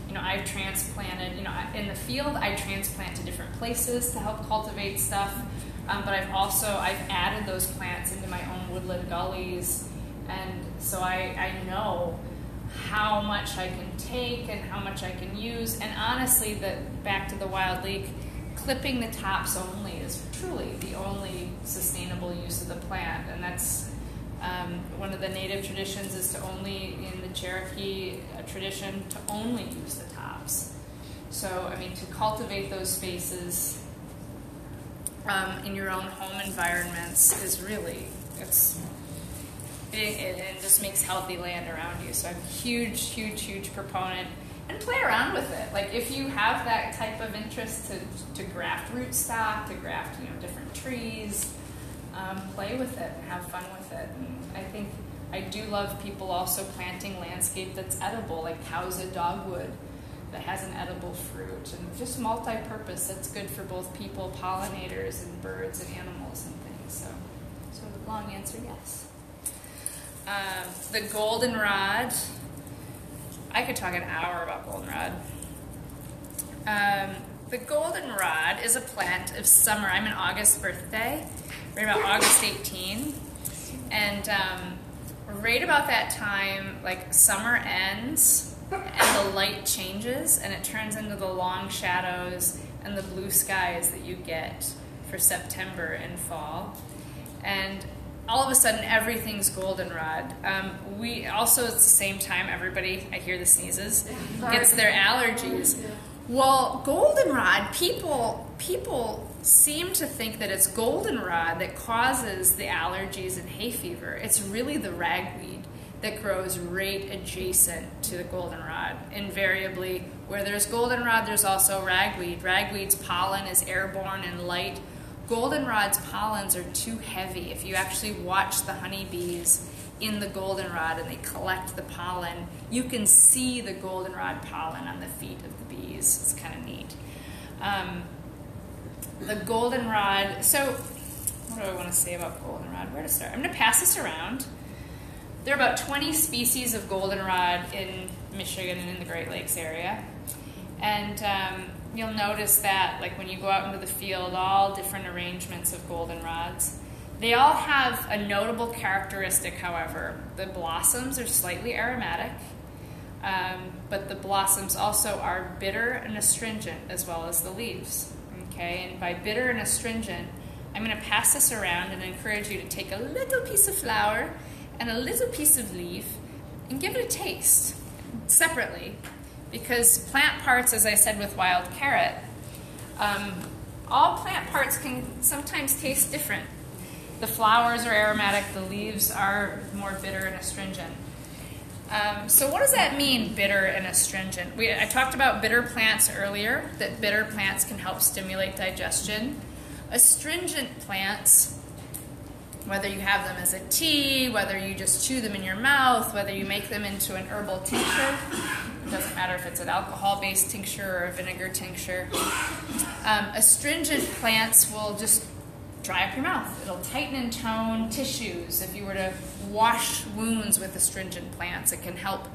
you know, I've transplanted, you know, in the field, I transplant to different places to help cultivate stuff. Um, but I've also, I've added those plants into my own woodland gullies. And so I, I know how much I can take and how much I can use. And honestly, the back to the wild leek, clipping the tops only is truly the only sustainable use of the plant, and that's. Um, one of the native traditions is to only, in the Cherokee tradition, to only use the tops. So, I mean, to cultivate those spaces um, in your own home environments is really, it's it, it, it just makes healthy land around you. So I'm a huge, huge, huge proponent. And play around with it. Like if you have that type of interest to, to graft rootstock, to graft you know different trees, um, play with it and have fun with it. And I think I do love people also planting landscape that's edible, like Kousa dogwood that has an edible fruit and just multi-purpose. That's good for both people, pollinators, and birds and animals and things. So, so long answer, yes. Um, the goldenrod. I could talk an hour about goldenrod. Um, the goldenrod is a plant of summer. I'm an August birthday, right about August 18. And um, right about that time, like summer ends and the light changes and it turns into the long shadows and the blue skies that you get for September and fall. And all of a sudden everything's goldenrod. Um, we also at the same time everybody I hear the sneezes gets their allergies. Well, goldenrod people people seem to think that it's goldenrod that causes the allergies and hay fever. It's really the ragweed that grows right adjacent to the goldenrod. Invariably, where there's goldenrod, there's also ragweed. Ragweed's pollen is airborne and light. Goldenrod's pollens are too heavy. If you actually watch the honeybees in the goldenrod and they collect the pollen, you can see the goldenrod pollen on the feet of the bees. It's kind of neat. Um, the goldenrod, so what do I want to say about goldenrod? Where to start? I'm going to pass this around. There are about 20 species of goldenrod in Michigan and in the Great Lakes area. And um, you'll notice that, like when you go out into the field, all different arrangements of goldenrods. They all have a notable characteristic, however. The blossoms are slightly aromatic, um, but the blossoms also are bitter and astringent as well as the leaves. Okay, and by bitter and astringent, I'm going to pass this around and encourage you to take a little piece of flower and a little piece of leaf and give it a taste separately because plant parts, as I said with wild carrot, um, all plant parts can sometimes taste different. The flowers are aromatic, the leaves are more bitter and astringent. Um, so, what does that mean, bitter and astringent? We, I talked about bitter plants earlier, that bitter plants can help stimulate digestion. Astringent plants Whether you have them as a tea, whether you just chew them in your mouth, whether you make them into an herbal tincture. It doesn't matter if it's an alcohol based tincture or a vinegar tincture. Um, astringent plants will just dry up your mouth. It'll tighten and tone tissues. If you were to wash wounds with astringent plants, it can help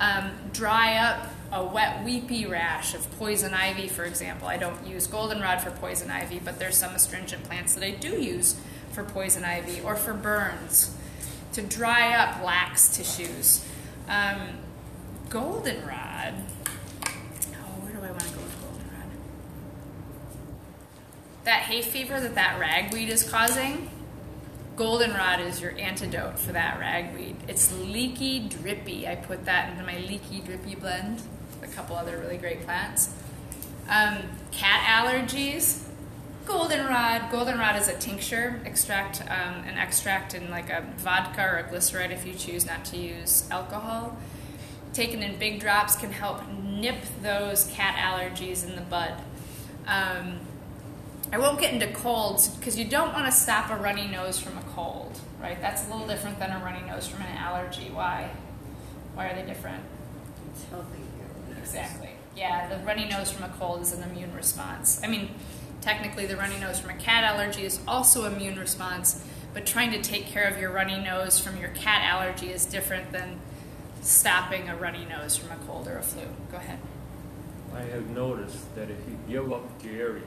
um, dry up a wet weepy rash of poison ivy, for example. I don't use goldenrod for poison ivy, but there's some astringent plants that I do use for poison ivy or for burns to dry up lax tissues. Um, goldenrod. Oh, where do I want to go with goldenrod? That hay fever that that ragweed is causing. Goldenrod is your antidote for that ragweed. It's leaky drippy. I put that into my leaky drippy blend. with A couple other really great plants. Um, cat allergies. Goldenrod. Goldenrod is a tincture extract, um, an extract in like a vodka or a glycerite if you choose not to use alcohol. Taken in big drops can help nip those cat allergies in the bud. Um, I won't get into colds because you don't want to stop a runny nose from a cold, right? That's a little different than a runny nose from an allergy. Why? Why are they different? It's healthy. Exactly. Yeah, the runny nose from a cold is an immune response. I mean, technically, the runny nose from a cat allergy is also immune response, but trying to take care of your runny nose from your cat allergy is different than stopping a runny nose from a cold or a flu. Go ahead. I have noticed that if you give up dairy,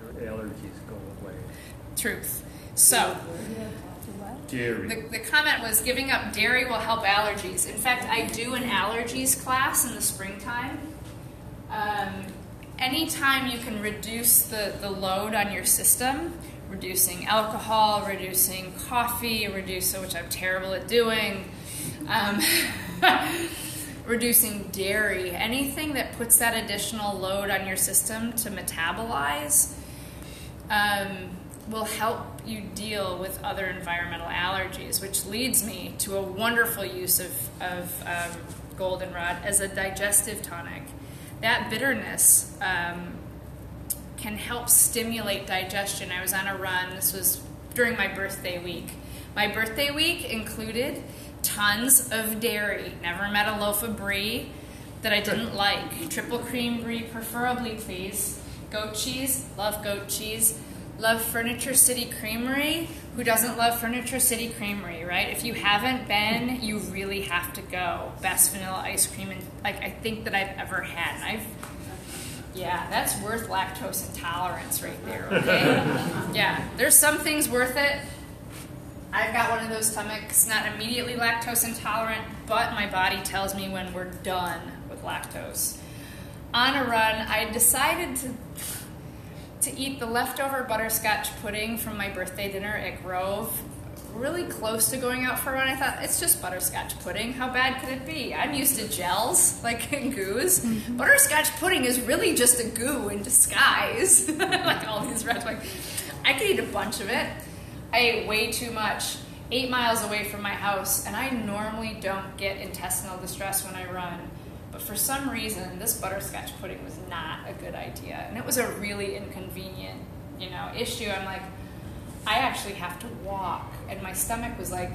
your allergies go away. Truth. So, Dairy. the, the comment was giving up dairy will help allergies. In fact, I do an allergies class in the springtime. Um, anytime you can reduce the, the load on your system, reducing alcohol, reducing coffee, reduce which I'm terrible at doing, um, reducing dairy, anything that puts that additional load on your system to metabolize um, will help you deal with other environmental allergies, which leads me to a wonderful use of, of um, goldenrod as a digestive tonic. That bitterness um, can help stimulate digestion. I was on a run, this was during my birthday week. My birthday week included tons of dairy. Never met a loaf of brie that I didn't like. Triple cream brie, preferably, please. Goat cheese, love goat cheese. Love Furniture City Creamery. Who doesn't love Furniture City Creamery, right? If you haven't been, you really have to go. Best vanilla ice cream, and like I think that I've ever had. And I've yeah, that's worth lactose intolerance right there, okay? yeah, there's some things worth it. I've got one of those stomachs, not immediately lactose intolerant, but my body tells me when we're done with lactose. On a run, I decided to to eat the leftover butterscotch pudding from my birthday dinner at Grove. Really close to going out for a run. I thought it's just butterscotch pudding. How bad could it be? I'm used to gels, like goos. Mm-hmm. Butterscotch pudding is really just a goo in disguise. like all these reds. Like I could eat a bunch of it. I ate way too much. Eight miles away from my house, and I normally don't get intestinal distress when I run. For some reason, this butterscotch pudding was not a good idea, and it was a really inconvenient, you know, issue. I'm like, I actually have to walk, and my stomach was like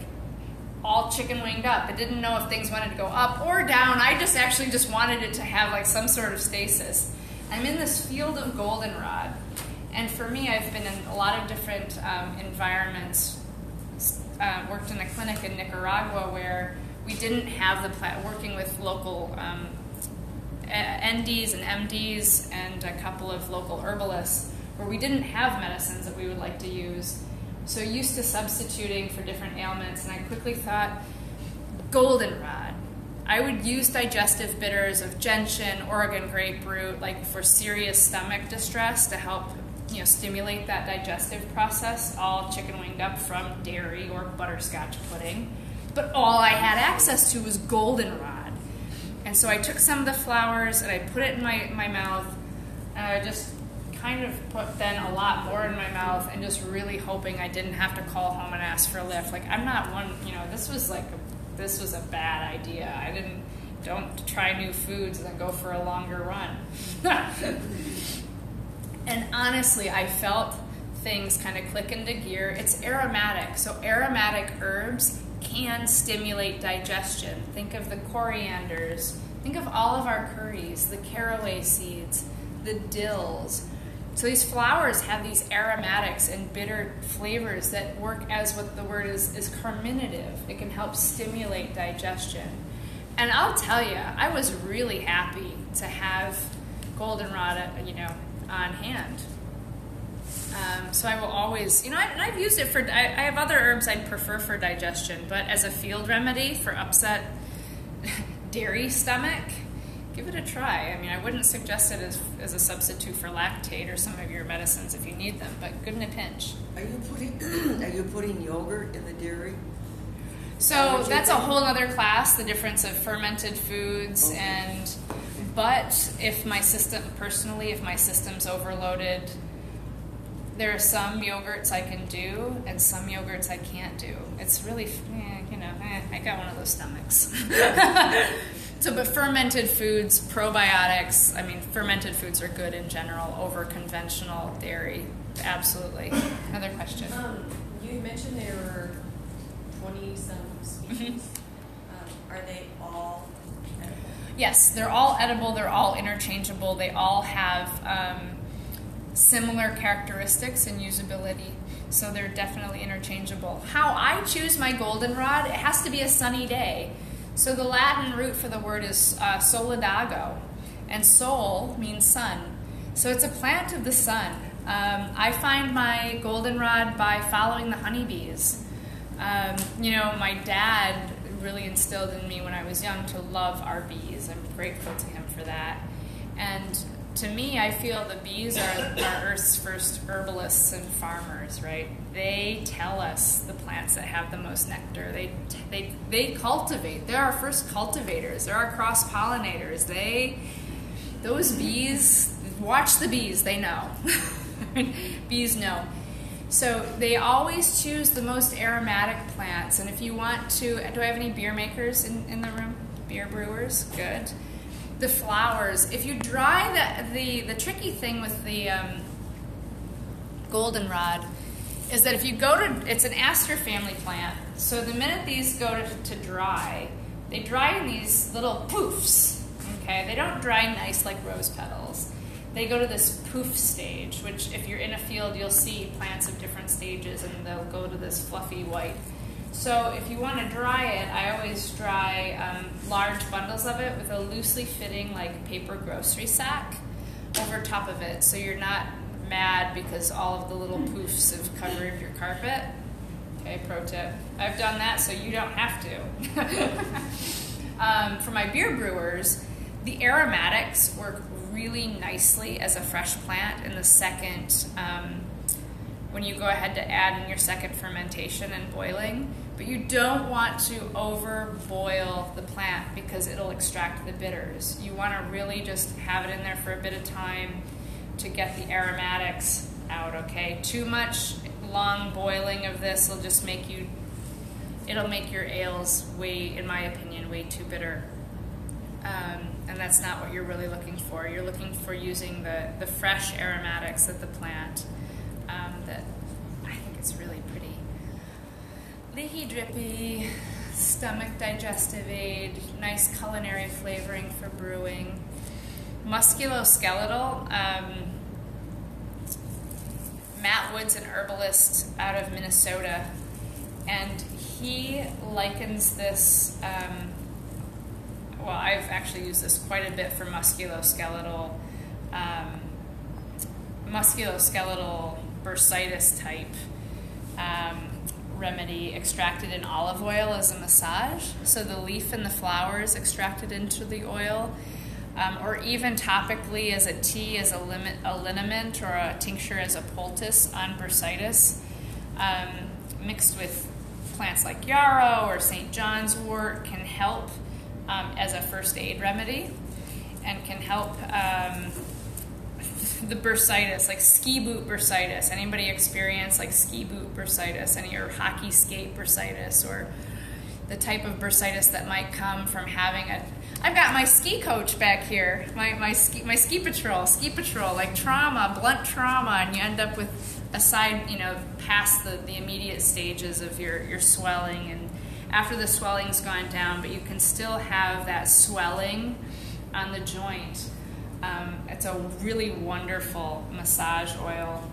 all chicken winged up. I didn't know if things wanted to go up or down. I just actually just wanted it to have like some sort of stasis. I'm in this field of goldenrod, and for me, I've been in a lot of different um, environments. Uh, worked in a clinic in Nicaragua where we didn't have the pla- working with local um, NDs and MDs and a couple of local herbalists where we didn't have medicines that we would like to use. So used to substituting for different ailments, and I quickly thought, goldenrod. I would use digestive bitters of gentian, Oregon grape root, like for serious stomach distress to help, you know, stimulate that digestive process. All chicken winged up from dairy or butterscotch pudding, but all I had access to was goldenrod. And so I took some of the flowers and I put it in my, my mouth, and I just kind of put then a lot more in my mouth, and just really hoping I didn't have to call home and ask for a lift. Like I'm not one, you know, this was like a this was a bad idea. I didn't don't try new foods and then go for a longer run. and honestly, I felt things kind of click into gear. It's aromatic, so aromatic herbs can stimulate digestion. Think of the corianders, think of all of our curries, the caraway seeds, the dills. So these flowers have these aromatics and bitter flavors that work as what the word is is carminative. It can help stimulate digestion. And I'll tell you, I was really happy to have goldenrod, uh, you know, on hand. Um, so I will always, you know, I, and I've used it for. I, I have other herbs I'd prefer for digestion, but as a field remedy for upset dairy stomach, give it a try. I mean, I wouldn't suggest it as, as a substitute for Lactaid or some of your medicines if you need them, but good in a pinch. Are you putting are you putting yogurt in the dairy? So that's a whole other class, the difference of fermented foods Okay. and but if my system personally, if my system's overloaded, there are some yogurts I can do and some yogurts I can't do. It's really, eh, you know, eh, I got one of those stomachs. so, but fermented foods, probiotics, I mean, fermented foods are good in general over conventional dairy. Absolutely. Another question. Um, you mentioned there were twenty some species. Um, are they all edible? Yes, they're all edible, they're all interchangeable, they all have um, similar characteristics and usability. So they're definitely interchangeable. How I choose my goldenrod, it has to be a sunny day. So the Latin root for the word is uh, solidago, and sol means sun. So it's a plant of the sun. Um, I find my goldenrod by following the honeybees. Um, you know, my dad really instilled in me when I was young to love our bees. I'm grateful to him for that. And to me, I feel the bees are, are Earth's first herbalists and farmers, right? They tell us the plants that have the most nectar. They, they, they cultivate. They're our first cultivators. They're our cross pollinators. They, those bees, watch the bees, they know. bees know. So they always choose the most aromatic plants. And if you want to, do I have any beer makers in, in the room? Beer brewers? Good. The flowers. If you dry the, the, the tricky thing with the um, goldenrod is that if you go to, it's an aster family plant. So the minute these go to, to dry, they dry in these little poofs. Okay, they don't dry nice like rose petals. They go to this poof stage, which if you're in a field, you'll see plants of different stages, and they'll go to this fluffy white. So if you want to dry it, I always dry um, large bundles of it with a loosely fitting like paper grocery sack over top of it, so you're not mad because all of the little poofs have covered your carpet. Okay, pro tip. I've done that, so you don't have to. um, for my beer brewers, the aromatics work really nicely as a fresh plant in the second, um, when you go ahead to add in your second fermentation and boiling. But you don't want to over boil the plant because it'll extract the bitters. You want to really just have it in there for a bit of time to get the aromatics out, okay? Too much long boiling of this will just make you, it'll make your ales way, in my opinion, way too bitter. Um, and that's not what you're really looking for. You're looking for using the, the fresh aromatics of the plant um, that I think it's really pretty. Leaky drippy, stomach digestive aid, nice culinary flavoring for brewing. Musculoskeletal. Um, Matt Wood's an herbalist out of Minnesota, and he likens this. Um, well, I've actually used this quite a bit for musculoskeletal, um, musculoskeletal bursitis type um, remedy extracted in olive oil as a massage. So the leaf and the flowers extracted into the oil, um, or even topically as a tea, as a, limit, a liniment, or a tincture as a poultice on bursitis, um, mixed with plants like yarrow or St. John's wort can help um, as a first aid remedy and can help um, the bursitis, like ski boot bursitis. Anybody experience like ski boot bursitis, any or hockey skate bursitis, or the type of bursitis that might come from having a, I've got my ski coach back here, my, my ski my ski patrol, ski patrol, like trauma, blunt trauma, and you end up with a side, you know, past the, the immediate stages of your, your swelling and after the swelling's gone down, but you can still have that swelling on the joint. Um, it's a really wonderful massage oil.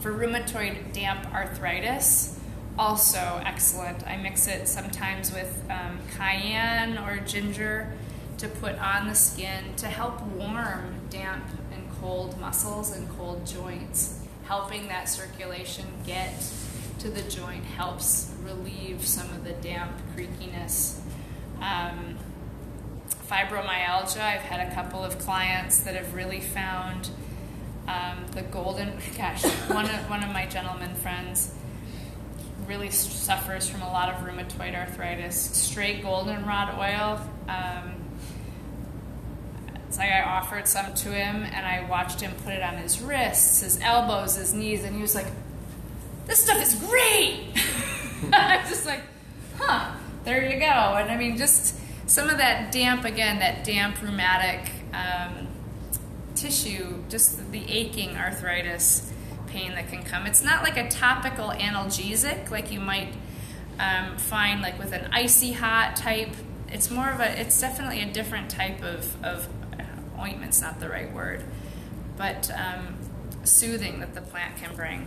For rheumatoid damp arthritis, also excellent. I mix it sometimes with um, cayenne or ginger to put on the skin to help warm damp and cold muscles and cold joints. Helping that circulation get to the joint helps relieve some of the damp creakiness. Um, fibromyalgia, I've had a couple of clients that have really found um, the golden, gosh, one of, one of my gentleman friends really suffers from a lot of rheumatoid arthritis. Straight goldenrod oil. Um, it's like I offered some to him, and I watched him put it on his wrists, his elbows, his knees, and he was like, "This stuff is great." I was just like, "Huh." There you go. And I mean, just some of that damp again, that damp rheumatic um, tissue, just the aching arthritis pain that can come. It's not like a topical analgesic like you might um, find like with an icy hot type. It's more of a, it's definitely a different type of, of uh, ointment's not the right word, but um, soothing that the plant can bring.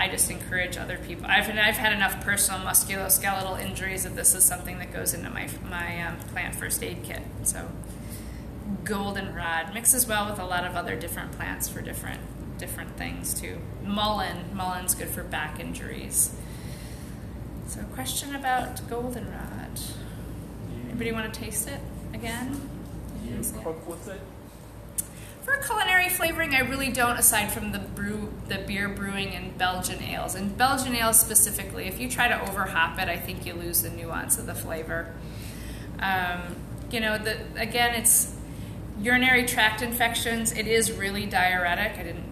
I just encourage other people. I've, I've had enough personal musculoskeletal injuries that this is something that goes into my, my um, plant first aid kit. So, goldenrod mixes well with a lot of other different plants for different different things too. Mullein, mullein's good for back injuries. So, question about goldenrod. Anybody want to taste it again? You cook with it? For culinary flavoring, I really don't, aside from the brew, the beer brewing and Belgian ales. And Belgian ales specifically, if you try to overhop it, I think you lose the nuance of the flavor. Um, you know, the, again, it's urinary tract infections. It is really diuretic. I didn't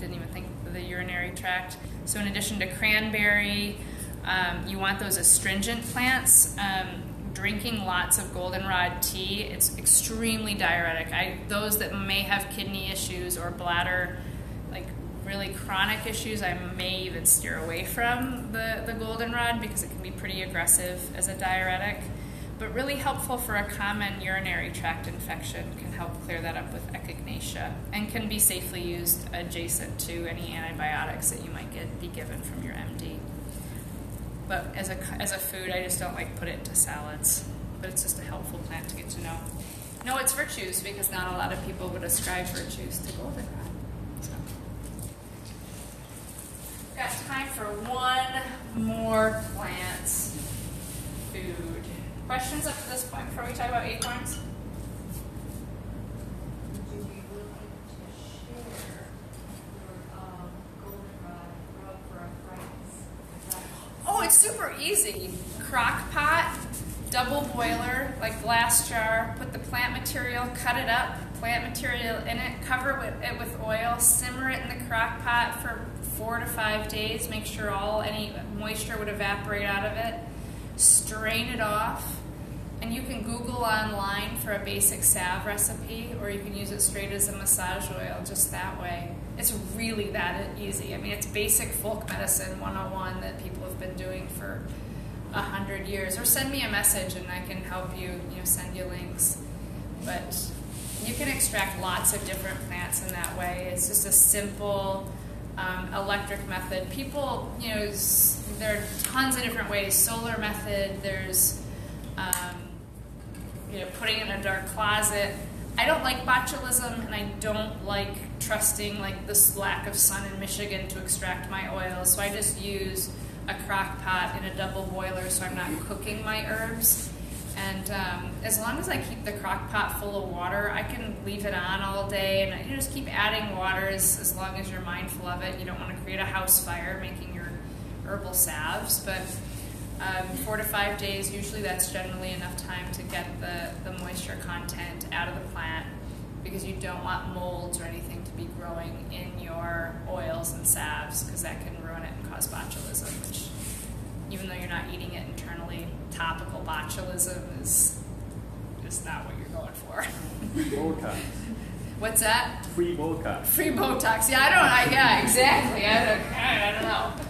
didn't even think of the urinary tract. So in addition to cranberry, um, you want those astringent plants. Um, drinking lots of goldenrod tea, it's extremely diuretic. I, those that may have kidney issues or bladder, like really chronic issues, I may even steer away from the, the goldenrod because it can be pretty aggressive as a diuretic. But really helpful for a common urinary tract infection, can help clear that up with echinacea, and can be safely used adjacent to any antibiotics that you might get be given from your MD. But as a, as a food, I just don't like put it into salads. But it's just a helpful plant to get to know. Know its virtues because not a lot of people would ascribe virtues to goldenrod. So. Got time for one more plant food. Questions up to this point before we talk about acorns? Would you be willing to share your, um, goldenrod rub for arthritis? Is that- Oh, it's super easy. Crock pot, double boiler, like glass jar, put the plant material, cut it up, plant material in it, cover it with oil, simmer it in the crock pot for four to five days, make sure all any moisture would evaporate out of it, strain it off, and you can Google online for a basic salve recipe, or you can use it straight as a massage oil just that way. It's really that easy. I mean, it's basic folk medicine 101 that people have been doing for a hundred years. Or send me a message and I can help you, you know, send you links. But you can extract lots of different plants in that way. It's just a simple um, electric method. People, you know, there are tons of different ways. Solar method. There's um, you know, putting in a dark closet. I don't like botulism, and I don't like trusting like this lack of sun in Michigan to extract my oil. So I just use a crock pot in a double boiler, so I'm not cooking my herbs. And um, as long as I keep the crock pot full of water, I can leave it on all day, and you just keep adding water as, as long as you're mindful of it. You don't want to create a house fire making your herbal salves, but um, four to five days, usually that's generally enough time to get the, the moisture content out of the plant because you don't want molds or anything to be growing in your oils and salves because that can ruin it and cause botulism, which even though you're not eating it internally, topical botulism is is not what you're going for. Botox. What's that? Free Botox. Free Botox. Yeah, I don't. I yeah, exactly. I don't, I don't know.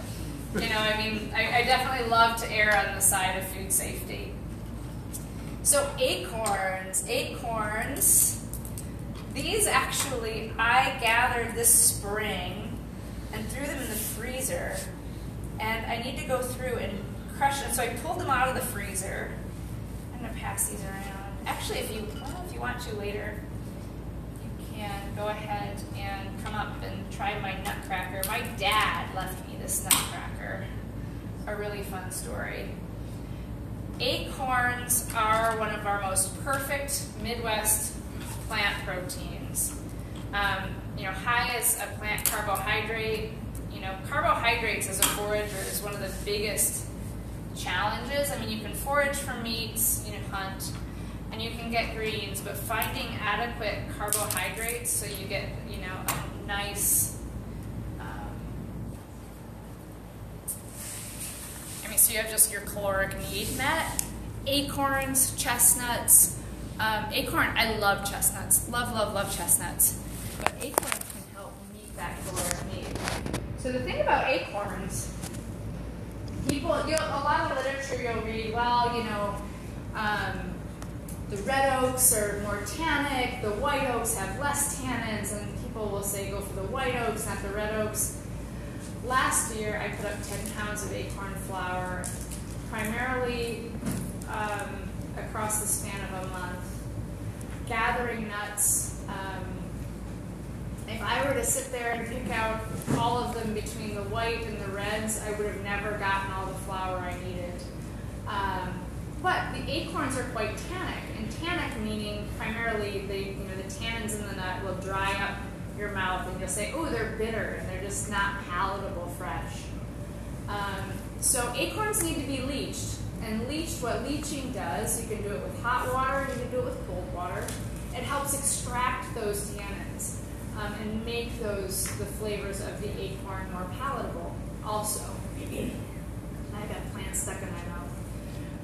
You know, I mean, I, I definitely love to err on the side of food safety. So acorns, acorns. These actually I gathered this spring and threw them in the freezer, and I need to go through and crush them. So I pulled them out of the freezer. I'm gonna pass these around. Actually, if you well, if you want to later, you can go ahead and come up and try my nutcracker. My dad left me this nutcracker. A really fun story. Acorns are one of our most perfect Midwest plant proteins. Um, you know, high as a plant carbohydrate. You know, carbohydrates as a forager is one of the biggest challenges. I mean, you can forage for meats, you know, hunt, and you can get greens, but finding adequate carbohydrates so you get, you know, a nice. Um, I mean, so you have just your caloric need met. Acorns, chestnuts. Um, acorn, I love chestnuts. Love, love, love chestnuts. But acorns can help meet that caloric need. So the thing about acorns, people, you know, a lot of literature you'll read, well, you know, um, the red oaks are more tannic, the white oaks have less tannins, and people will say go for the white oaks, not the red oaks. Last year, I put up 10 pounds of acorn flour, primarily um, across the span of a month, gathering nuts. Um, if I were to sit there and pick out all of them between the white and the reds, I would have never gotten all the flour I needed. Um, but the acorns are quite tannic, and tannic meaning primarily the you know the tannins in the nut will dry up your mouth, and you'll say, "Oh, they're bitter," and they're just not palatable fresh. Um, so acorns need to be leached, and leached. What leaching does, you can do it with hot water, you can do it with cold water. It helps extract those tannins um, and make those the flavors of the acorn more palatable. Also, I got plants stuck in my mouth,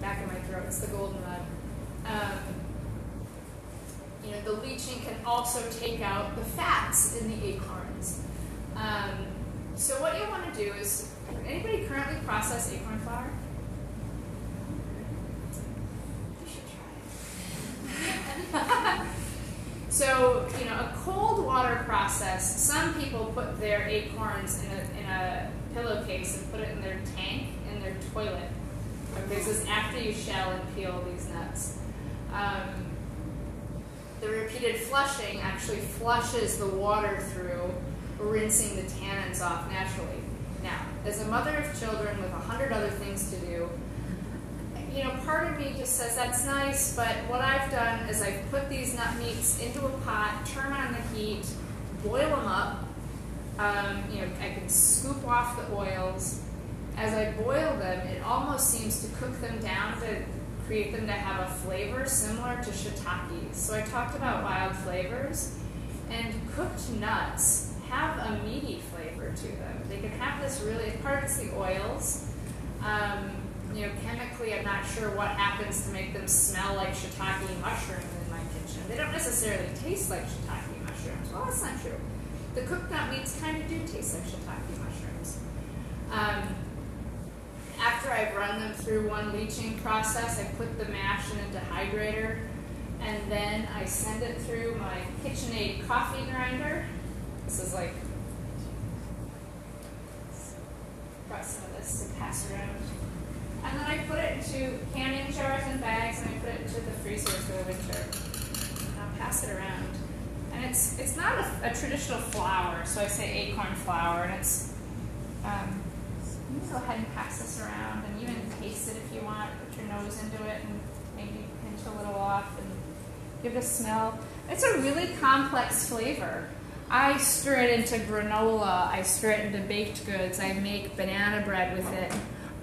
back in my throat. It's the golden mud. Um, you know, the leaching can also take out the fats in the acorns. Um, so what you want to do is, anybody currently process acorn flour? You should try so, you know, a cold water process, some people put their acorns in a, in a pillowcase and put it in their tank in their toilet. Okay, this is after you shell and peel these nuts. Um, the repeated flushing actually flushes the water through, rinsing the tannins off naturally. Now, as a mother of children with a hundred other things to do, you know, part of me just says that's nice, but what I've done is I've put these nut meats into a pot, turn on the heat, boil them up. Um, you know, I can scoop off the oils. As I boil them, it almost seems to cook them down to create them to have a flavor similar to shiitake. So I talked about wild flavors, and cooked nuts have a meaty flavor to them. They can have this really, part it's the oils. Um, you know, chemically, I'm not sure what happens to make them smell like shiitake mushrooms in my kitchen. They don't necessarily taste like shiitake mushrooms. Well, that's not true. The cooked nut meats kind of do taste like shiitake mushrooms. Um, after I've run them through one leaching process, I put the mash in a dehydrator, and then I send it through my KitchenAid coffee grinder. This is like brought some of this to pass around. And then I put it into canning jars and bags, and I put it into the freezer for the winter. And I'll pass it around. And it's it's not a, a traditional flour, so I say acorn flour, and it's um, you can go ahead and pass this around and even taste it if you want. Put your nose into it and maybe pinch a little off and give it a smell. It's a really complex flavor. I stir it into granola, I stir it into baked goods, I make banana bread with it.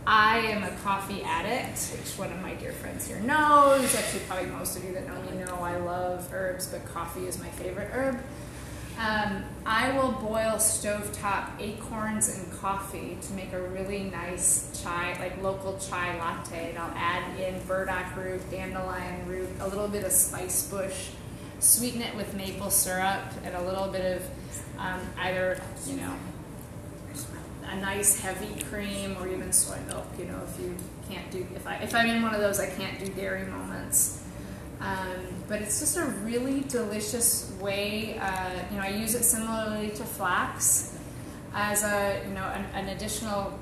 I am a coffee addict, which one of my dear friends here knows. Actually, probably most of you that know me know I love herbs, but coffee is my favorite herb. Um, I will boil stovetop acorns and coffee to make a really nice chai, like local chai latte. And I'll add in burdock root, dandelion root, a little bit of spice bush, sweeten it with maple syrup, and a little bit of um, either, you know, a nice heavy cream or even soy milk. You know, if you can't do if I if I'm in one of those I can't do dairy moments. Um, but it's just a really delicious way. Uh, you know, I use it similarly to flax as a you know an, an additional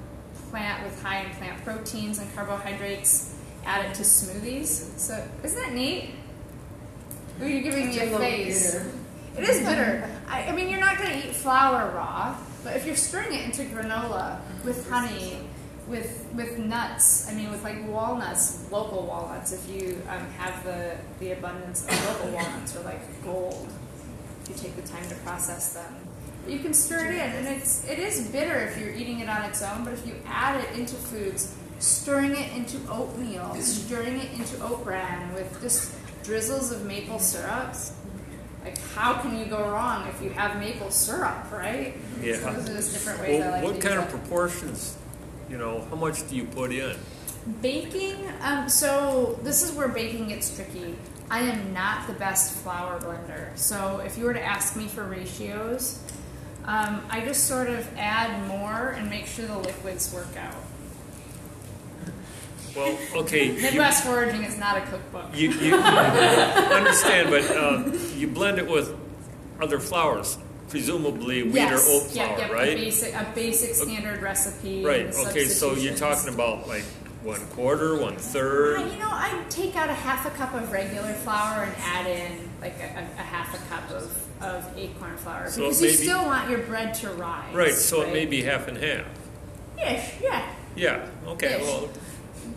plant with high in plant proteins and carbohydrates. Add it to smoothies. So isn't that neat? Ooh, you're giving me a face. It is bitter. I, I mean, you're not going to eat flour raw, but if you're stirring it into granola with honey, with with nuts, I mean, with like walnuts, local walnuts, if you um, have the the abundance of local walnuts or like gold, if you take the time to process them, you can stir it in, and it's it is bitter if you're eating it on its own, but if you add it into foods, stirring it into oatmeal, stirring it into oat bran with just drizzles of maple syrups. Like, how can you go wrong if you have maple syrup, right? Yeah. So those are just different ways I like what kind of proportions, you know, how much do you put in? Baking, um, so this is where baking gets tricky. I am not the best flour blender. So if you were to ask me for ratios, um, I just sort of add more and make sure the liquids work out. Well, okay. you- Midwest foraging is not a cookbook. You, you understand, but um, you blend it with other flours, presumably wheat yes, or oat flour, yep, right? A basic, a basic standard recipe. Right. Okay. So you're talking about like one quarter, one third. Third. you know, I take out a half a cup of regular flour and add in like a, a, half a cup of, of acorn flour So because you still want your bread to rise. Right. So it may be half and half. ish, yeah. Yeah. Okay. Ish. Well,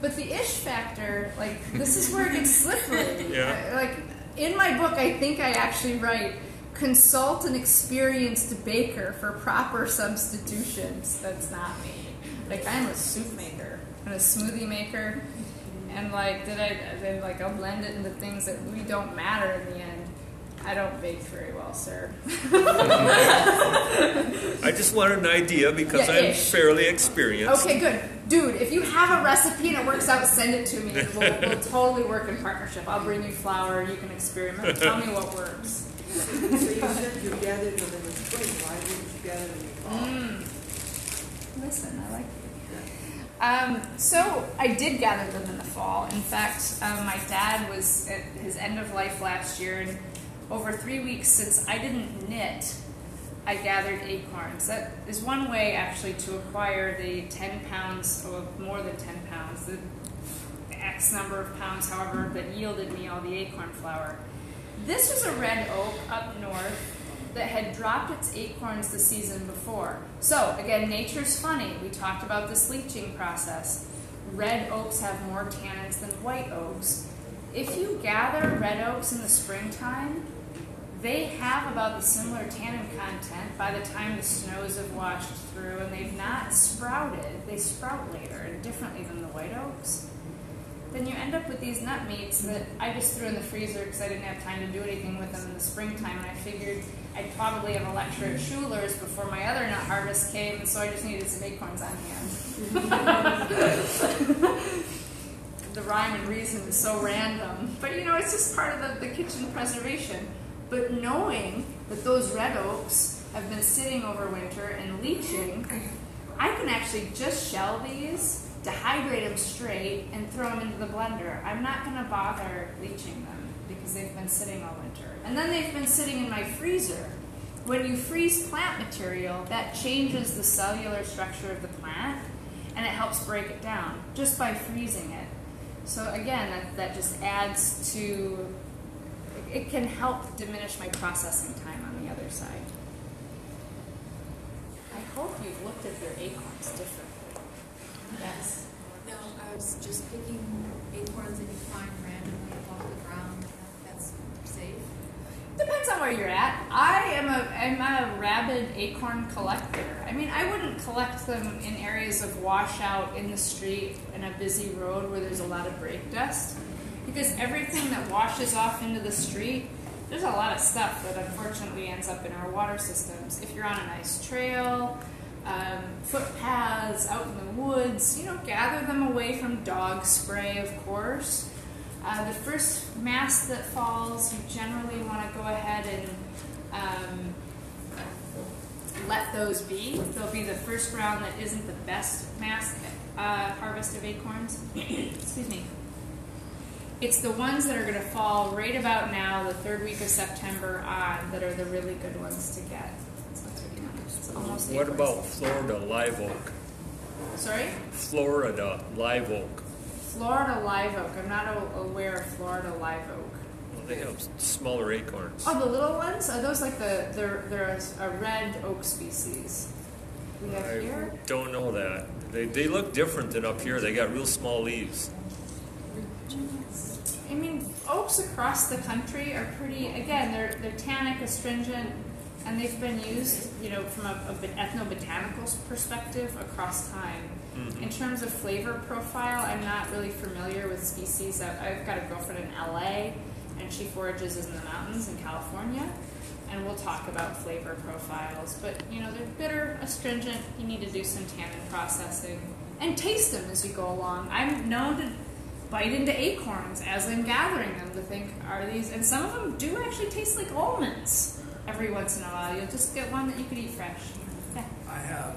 But the ish factor, like this is where it gets slippery. Yeah. Like in my book, I think I actually write consult an experienced baker for proper substitutions. That's not me. Like I'm a soup maker and a smoothie maker, and like did I then like I'll blend it into things that really don't matter in the end. I don't bake very well, sir. I just wanted an idea because Yeah, I'm ish. fairly experienced. Okay, good. Dude, if you have a recipe and it works out, send it to me. We'll, we'll totally work in partnership. I'll bring you flour, you can experiment. Tell me what works. So you said you gathered them in the spring, why didn't you gather them in the fall? Mm. Listen, I like you. Um, so I did gather them in the fall. In fact, um, my dad was at his end of life last year, and over three weeks since I didn't knit, I gathered acorns. That is one way actually to acquire the 10 pounds or more than 10 pounds, the X number of pounds, however, that yielded me all the acorn flour. This was a red oak up north that had dropped its acorns the season before. So, again, nature's funny. We talked about this leaching process. Red oaks have more tannins than white oaks. If you gather red oaks in the springtime, they have about the similar tannin content by the time the snows have washed through and they've not sprouted. They sprout later and differently than the white oaks. Then you end up with these nut meats that I just threw in the freezer because I didn't have time to do anything with them in the springtime. And I figured I'd probably have a lecture at Schuler's before my other nut harvest came, and so I just needed some acorns on hand. the rhyme and reason is so random. But you know, it's just part of the, the kitchen preservation. But knowing that those red oaks have been sitting over winter and leaching, I can actually just shell these, dehydrate them straight, and throw them into the blender. I'm not going to bother leaching them because they've been sitting all winter. And then they've been sitting in my freezer. When you freeze plant material, that changes the cellular structure of the plant and it helps break it down just by freezing it. So again, that, that just adds to, it can help diminish my processing time on the other side. I hope you've looked at your acorns differently. Yes. No, I was just picking acorns that you find randomly off the ground. That's safe. Depends on where you're at. I am a I'm a rabid acorn collector. I mean, I wouldn't collect them in areas of washout in the street in a busy road where there's a lot of brake dust, because everything that washes off into the street there's a lot of stuff that unfortunately ends up in our water systems. If you're on a nice trail, um, footpaths, out in the woods, you know, gather them away from dog spray, of course. Uh, the first mass that falls, you generally want to go ahead and um, let those be. They'll be the first round that isn't the best mass uh, harvest of acorns. Excuse me. It's the ones that are going to fall right about now, the third week of September on, that are the really good ones to get. So that's what you know. It's almost What about Florida live oak? Sorry? Florida live oak. Florida live oak. I'm not aware of Florida live oak. Well, they have smaller acorns. Oh, the little ones? Are those like the, they're, they're a red oak species we have I here? don't know that. They, they look different than up here. They got real small leaves. I mean, oaks across the country are pretty. Again, they're they're tannic, astringent, and they've been used, you know, from a, a bot- ethnobotanical perspective across time. Mm-hmm. In terms of flavor profile, I'm not really familiar with species. I've got a girlfriend in LA, and she forages in the mountains in California, and we'll talk about flavor profiles. But you know, they're bitter, astringent. You need to do some tannin processing and taste them as you go along. I'm known to bite into acorns as I'm gathering them to think, are these? And some of them do actually taste like almonds. Every once in a while, you'll just get one that you can eat fresh. Yeah. I have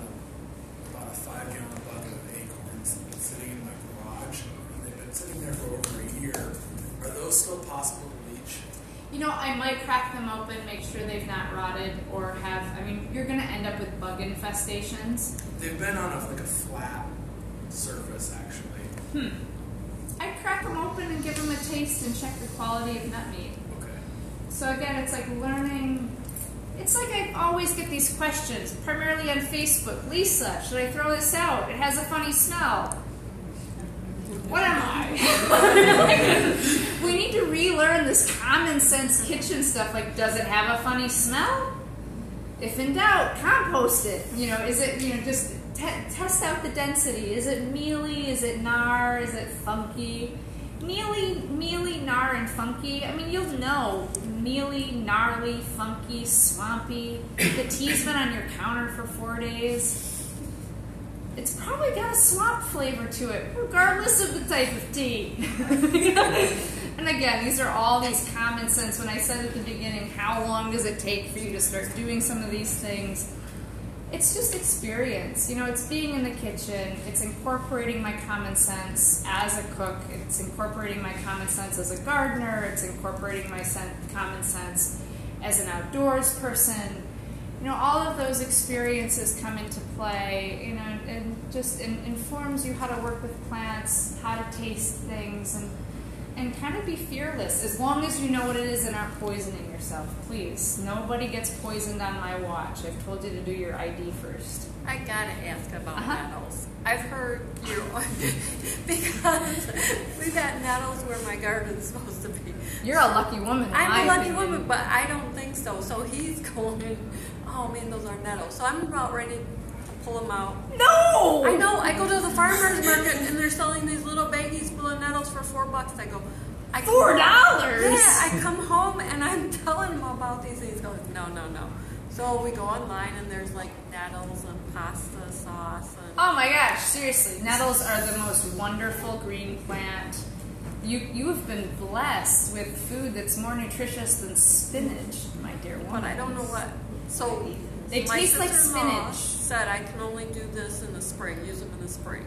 about a five gallon bucket of acorns sitting in my garage. And they've been sitting there for over a year. Are those still possible to leach? You know, I might crack them open, make sure they've not rotted or have. I mean, you're going to end up with bug infestations. They've been on a, like a flat surface, actually. Hmm. I'd crack them open and give them a taste and check the quality of nut meat. Okay. So again, it's like learning. It's like I always get these questions, primarily on Facebook. Lisa, should I throw this out? It has a funny smell. What am I? we need to relearn this common sense kitchen stuff. Like, does it have a funny smell? If in doubt, compost it. You know, is it, you know, just te- test out the density. Is it mealy? Is it gnar? Is it funky? Mealy, mealy, gnar, and funky. I mean, you'll know. Mealy, gnarly, funky, swampy. The tea's been on your counter for four days. It's probably got a swamp flavor to it, regardless of the type of tea. and again, these are all these common sense. When I said at the beginning, how long does it take for you to start doing some of these things? It's just experience. You know, it's being in the kitchen, it's incorporating my common sense as a cook, it's incorporating my common sense as a gardener, it's incorporating my sen- common sense as an outdoors person. You know, all of those experiences come into play, you know, and just in, informs you how to work with plants, how to taste things, and and kind of be fearless as long as you know what it is and aren't poisoning yourself. Please, nobody gets poisoned on my watch. I've told you to do your ID first. I gotta ask about Uh-huh. nettles. I've heard you because we've got nettles where my garden's supposed to be. You're a lucky woman. I'm a lucky opinion. woman, but I don't think so. So he's going, oh man, those are nettles. So I'm about ready pull them out. No! I know. I go to the farmer's market and they're selling these little baggies full of nettles for four bucks. I go, I Four dollars? Yeah, I come home and I'm telling him about these things. he's going, no, no, no. So we go online and there's like nettles and pasta sauce and Oh my gosh, seriously, nettles are the most wonderful green plant. You you have been blessed with food that's more nutritious than spinach, my dear woman. But I don't know what. So They my taste like spinach. Said I can only do this in the spring. Use them in the spring.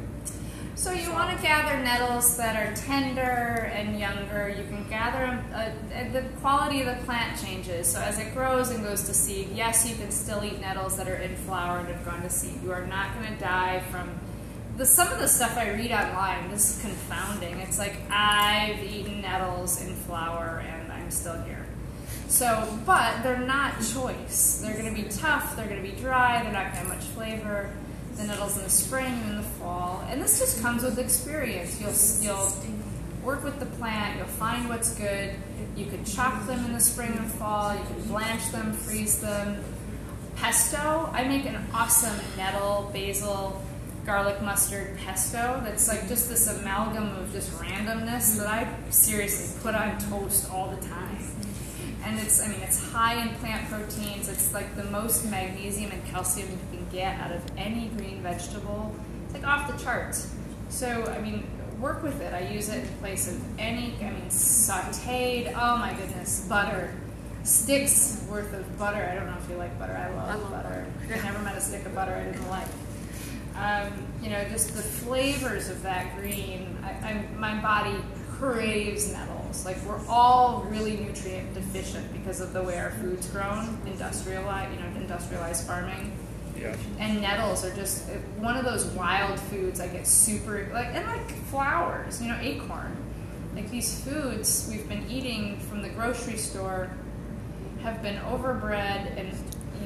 So you want to gather nettles that are tender and younger. You can gather them. Uh, the quality of the plant changes. So as it grows and goes to seed, yes, you can still eat nettles that are in flower and have gone to seed. You are not going to die from the some of the stuff I read online. This is confounding. It's like I've eaten nettles in flower and I'm still here. So, but they're not choice. They're going to be tough. They're going to be dry. They're not going to have much flavor. The nettles in the spring and in the fall, and this just comes with experience. You'll you'll work with the plant. You'll find what's good. You could chop them in the spring and fall. You can blanch them, freeze them. Pesto. I make an awesome nettle, basil, garlic mustard pesto. That's like just this amalgam of just randomness that I seriously put on toast all the time. And it's I mean it's high in plant proteins. It's like the most magnesium and calcium you can get out of any green vegetable. It's like off the charts. So I mean, work with it. I use it in place of any. I mean, sautéed. Oh my goodness, butter. Sticks worth of butter. I don't know if you like butter. I love, I love butter. I've never met a stick of butter I didn't like. Um, you know, just the flavors of that green. I, I, my body craves nettles. Like we're all really nutrient deficient because of the way our food's grown, industrialized, you know, industrialized farming. Yeah. And nettles are just uh, one of those wild foods I get super like and like flowers, you know, acorn. Like these foods we've been eating from the grocery store have been overbred and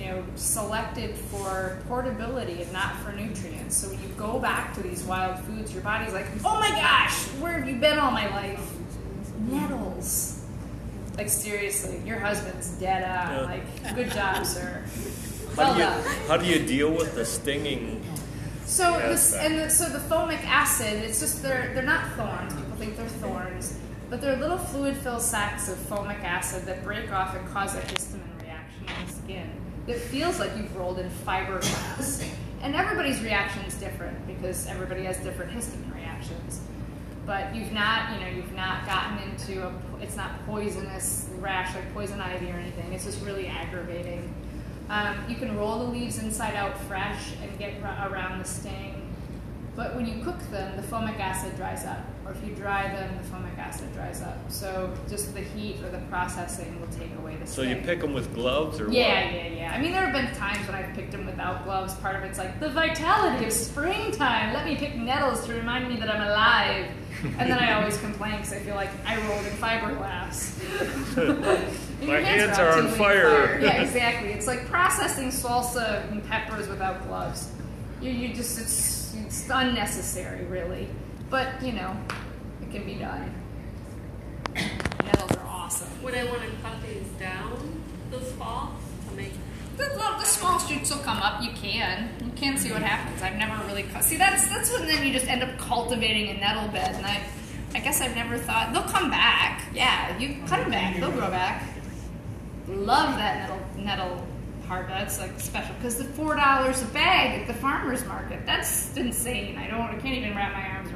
you know selected for portability and not for nutrients. So when you go back to these wild foods, your body's like, "Oh my gosh, where have you been all my life?" Nettles. Like seriously, your husband's dead on. Yeah. Like, good job, sir. How Well do you done. how do you deal with the stinging? So this and the, so the formic acid, it's just they're they're not thorns. People think they're thorns, but they're little fluid-filled sacs of formic acid that break off and cause a histamine reaction in the skin. It feels like you've rolled in fiberglass, and everybody's reaction is different because everybody has different histamine reactions. But you've not, you know, you've not gotten into a. It's not poisonous rash like poison ivy or anything. It's just really aggravating. Um, you can roll the leaves inside out fresh and get around the sting. But when you cook them, the formic acid dries up. Or if you dry them, the formic acid dries up. So just the heat or the processing will take away the So you pick them with gloves or Yeah, what? yeah, yeah. I mean, there have been times when I've picked them without gloves. Part of it's like the vitality of springtime. Let me pick nettles to remind me that I'm alive. And then I always complain because I feel like I rolled in fiberglass. My your hands are on actively fire. Yeah, exactly. It's like processing salsa and peppers without gloves. You, you just it's, it's unnecessary, really. But you know, it can be done. Nettles are awesome. Would I want to cut these down this fall to make? The, the, the small shoots will come up. You can. You can see what happens. I've never really cut. See, that's that's when then you just end up cultivating a nettle bed, and I, I guess I've never thought they'll come back. Yeah, you cut them back, they'll grow back. Love that nettle nettle heart. That's like special because the four dollars a bag at the farmers market. That's insane. I don't. I can't even wrap my arms.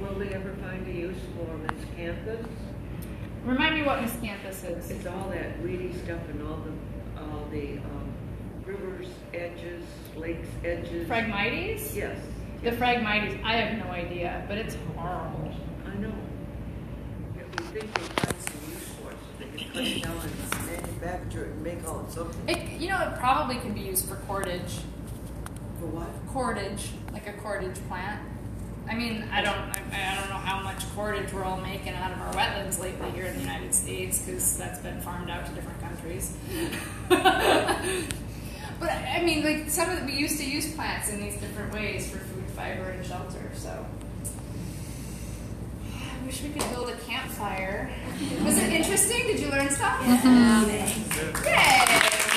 Will they ever find a use for miscanthus? Remind me what miscanthus is. It's all that weedy stuff and all the, all the, um, rivers edges, lakes edges. Phragmites. Yes, The Phragmites. I have no idea, but it's horrible. I know. Yet we think they find some use for it, so they can cut it down and manufacture it and make all something. It, you know, it probably could be used for cordage. For what? Cordage, like a cordage plant. I mean, I don't, I, I don't know how much cordage we're all making out of our wetlands lately here in the United States because that's been farmed out to different countries. but I mean, like some of the, we used to use plants in these different ways for food, fiber, and shelter. So. I wish we could build a campfire. Was it interesting? Did you learn stuff? Mm-hmm. Yay!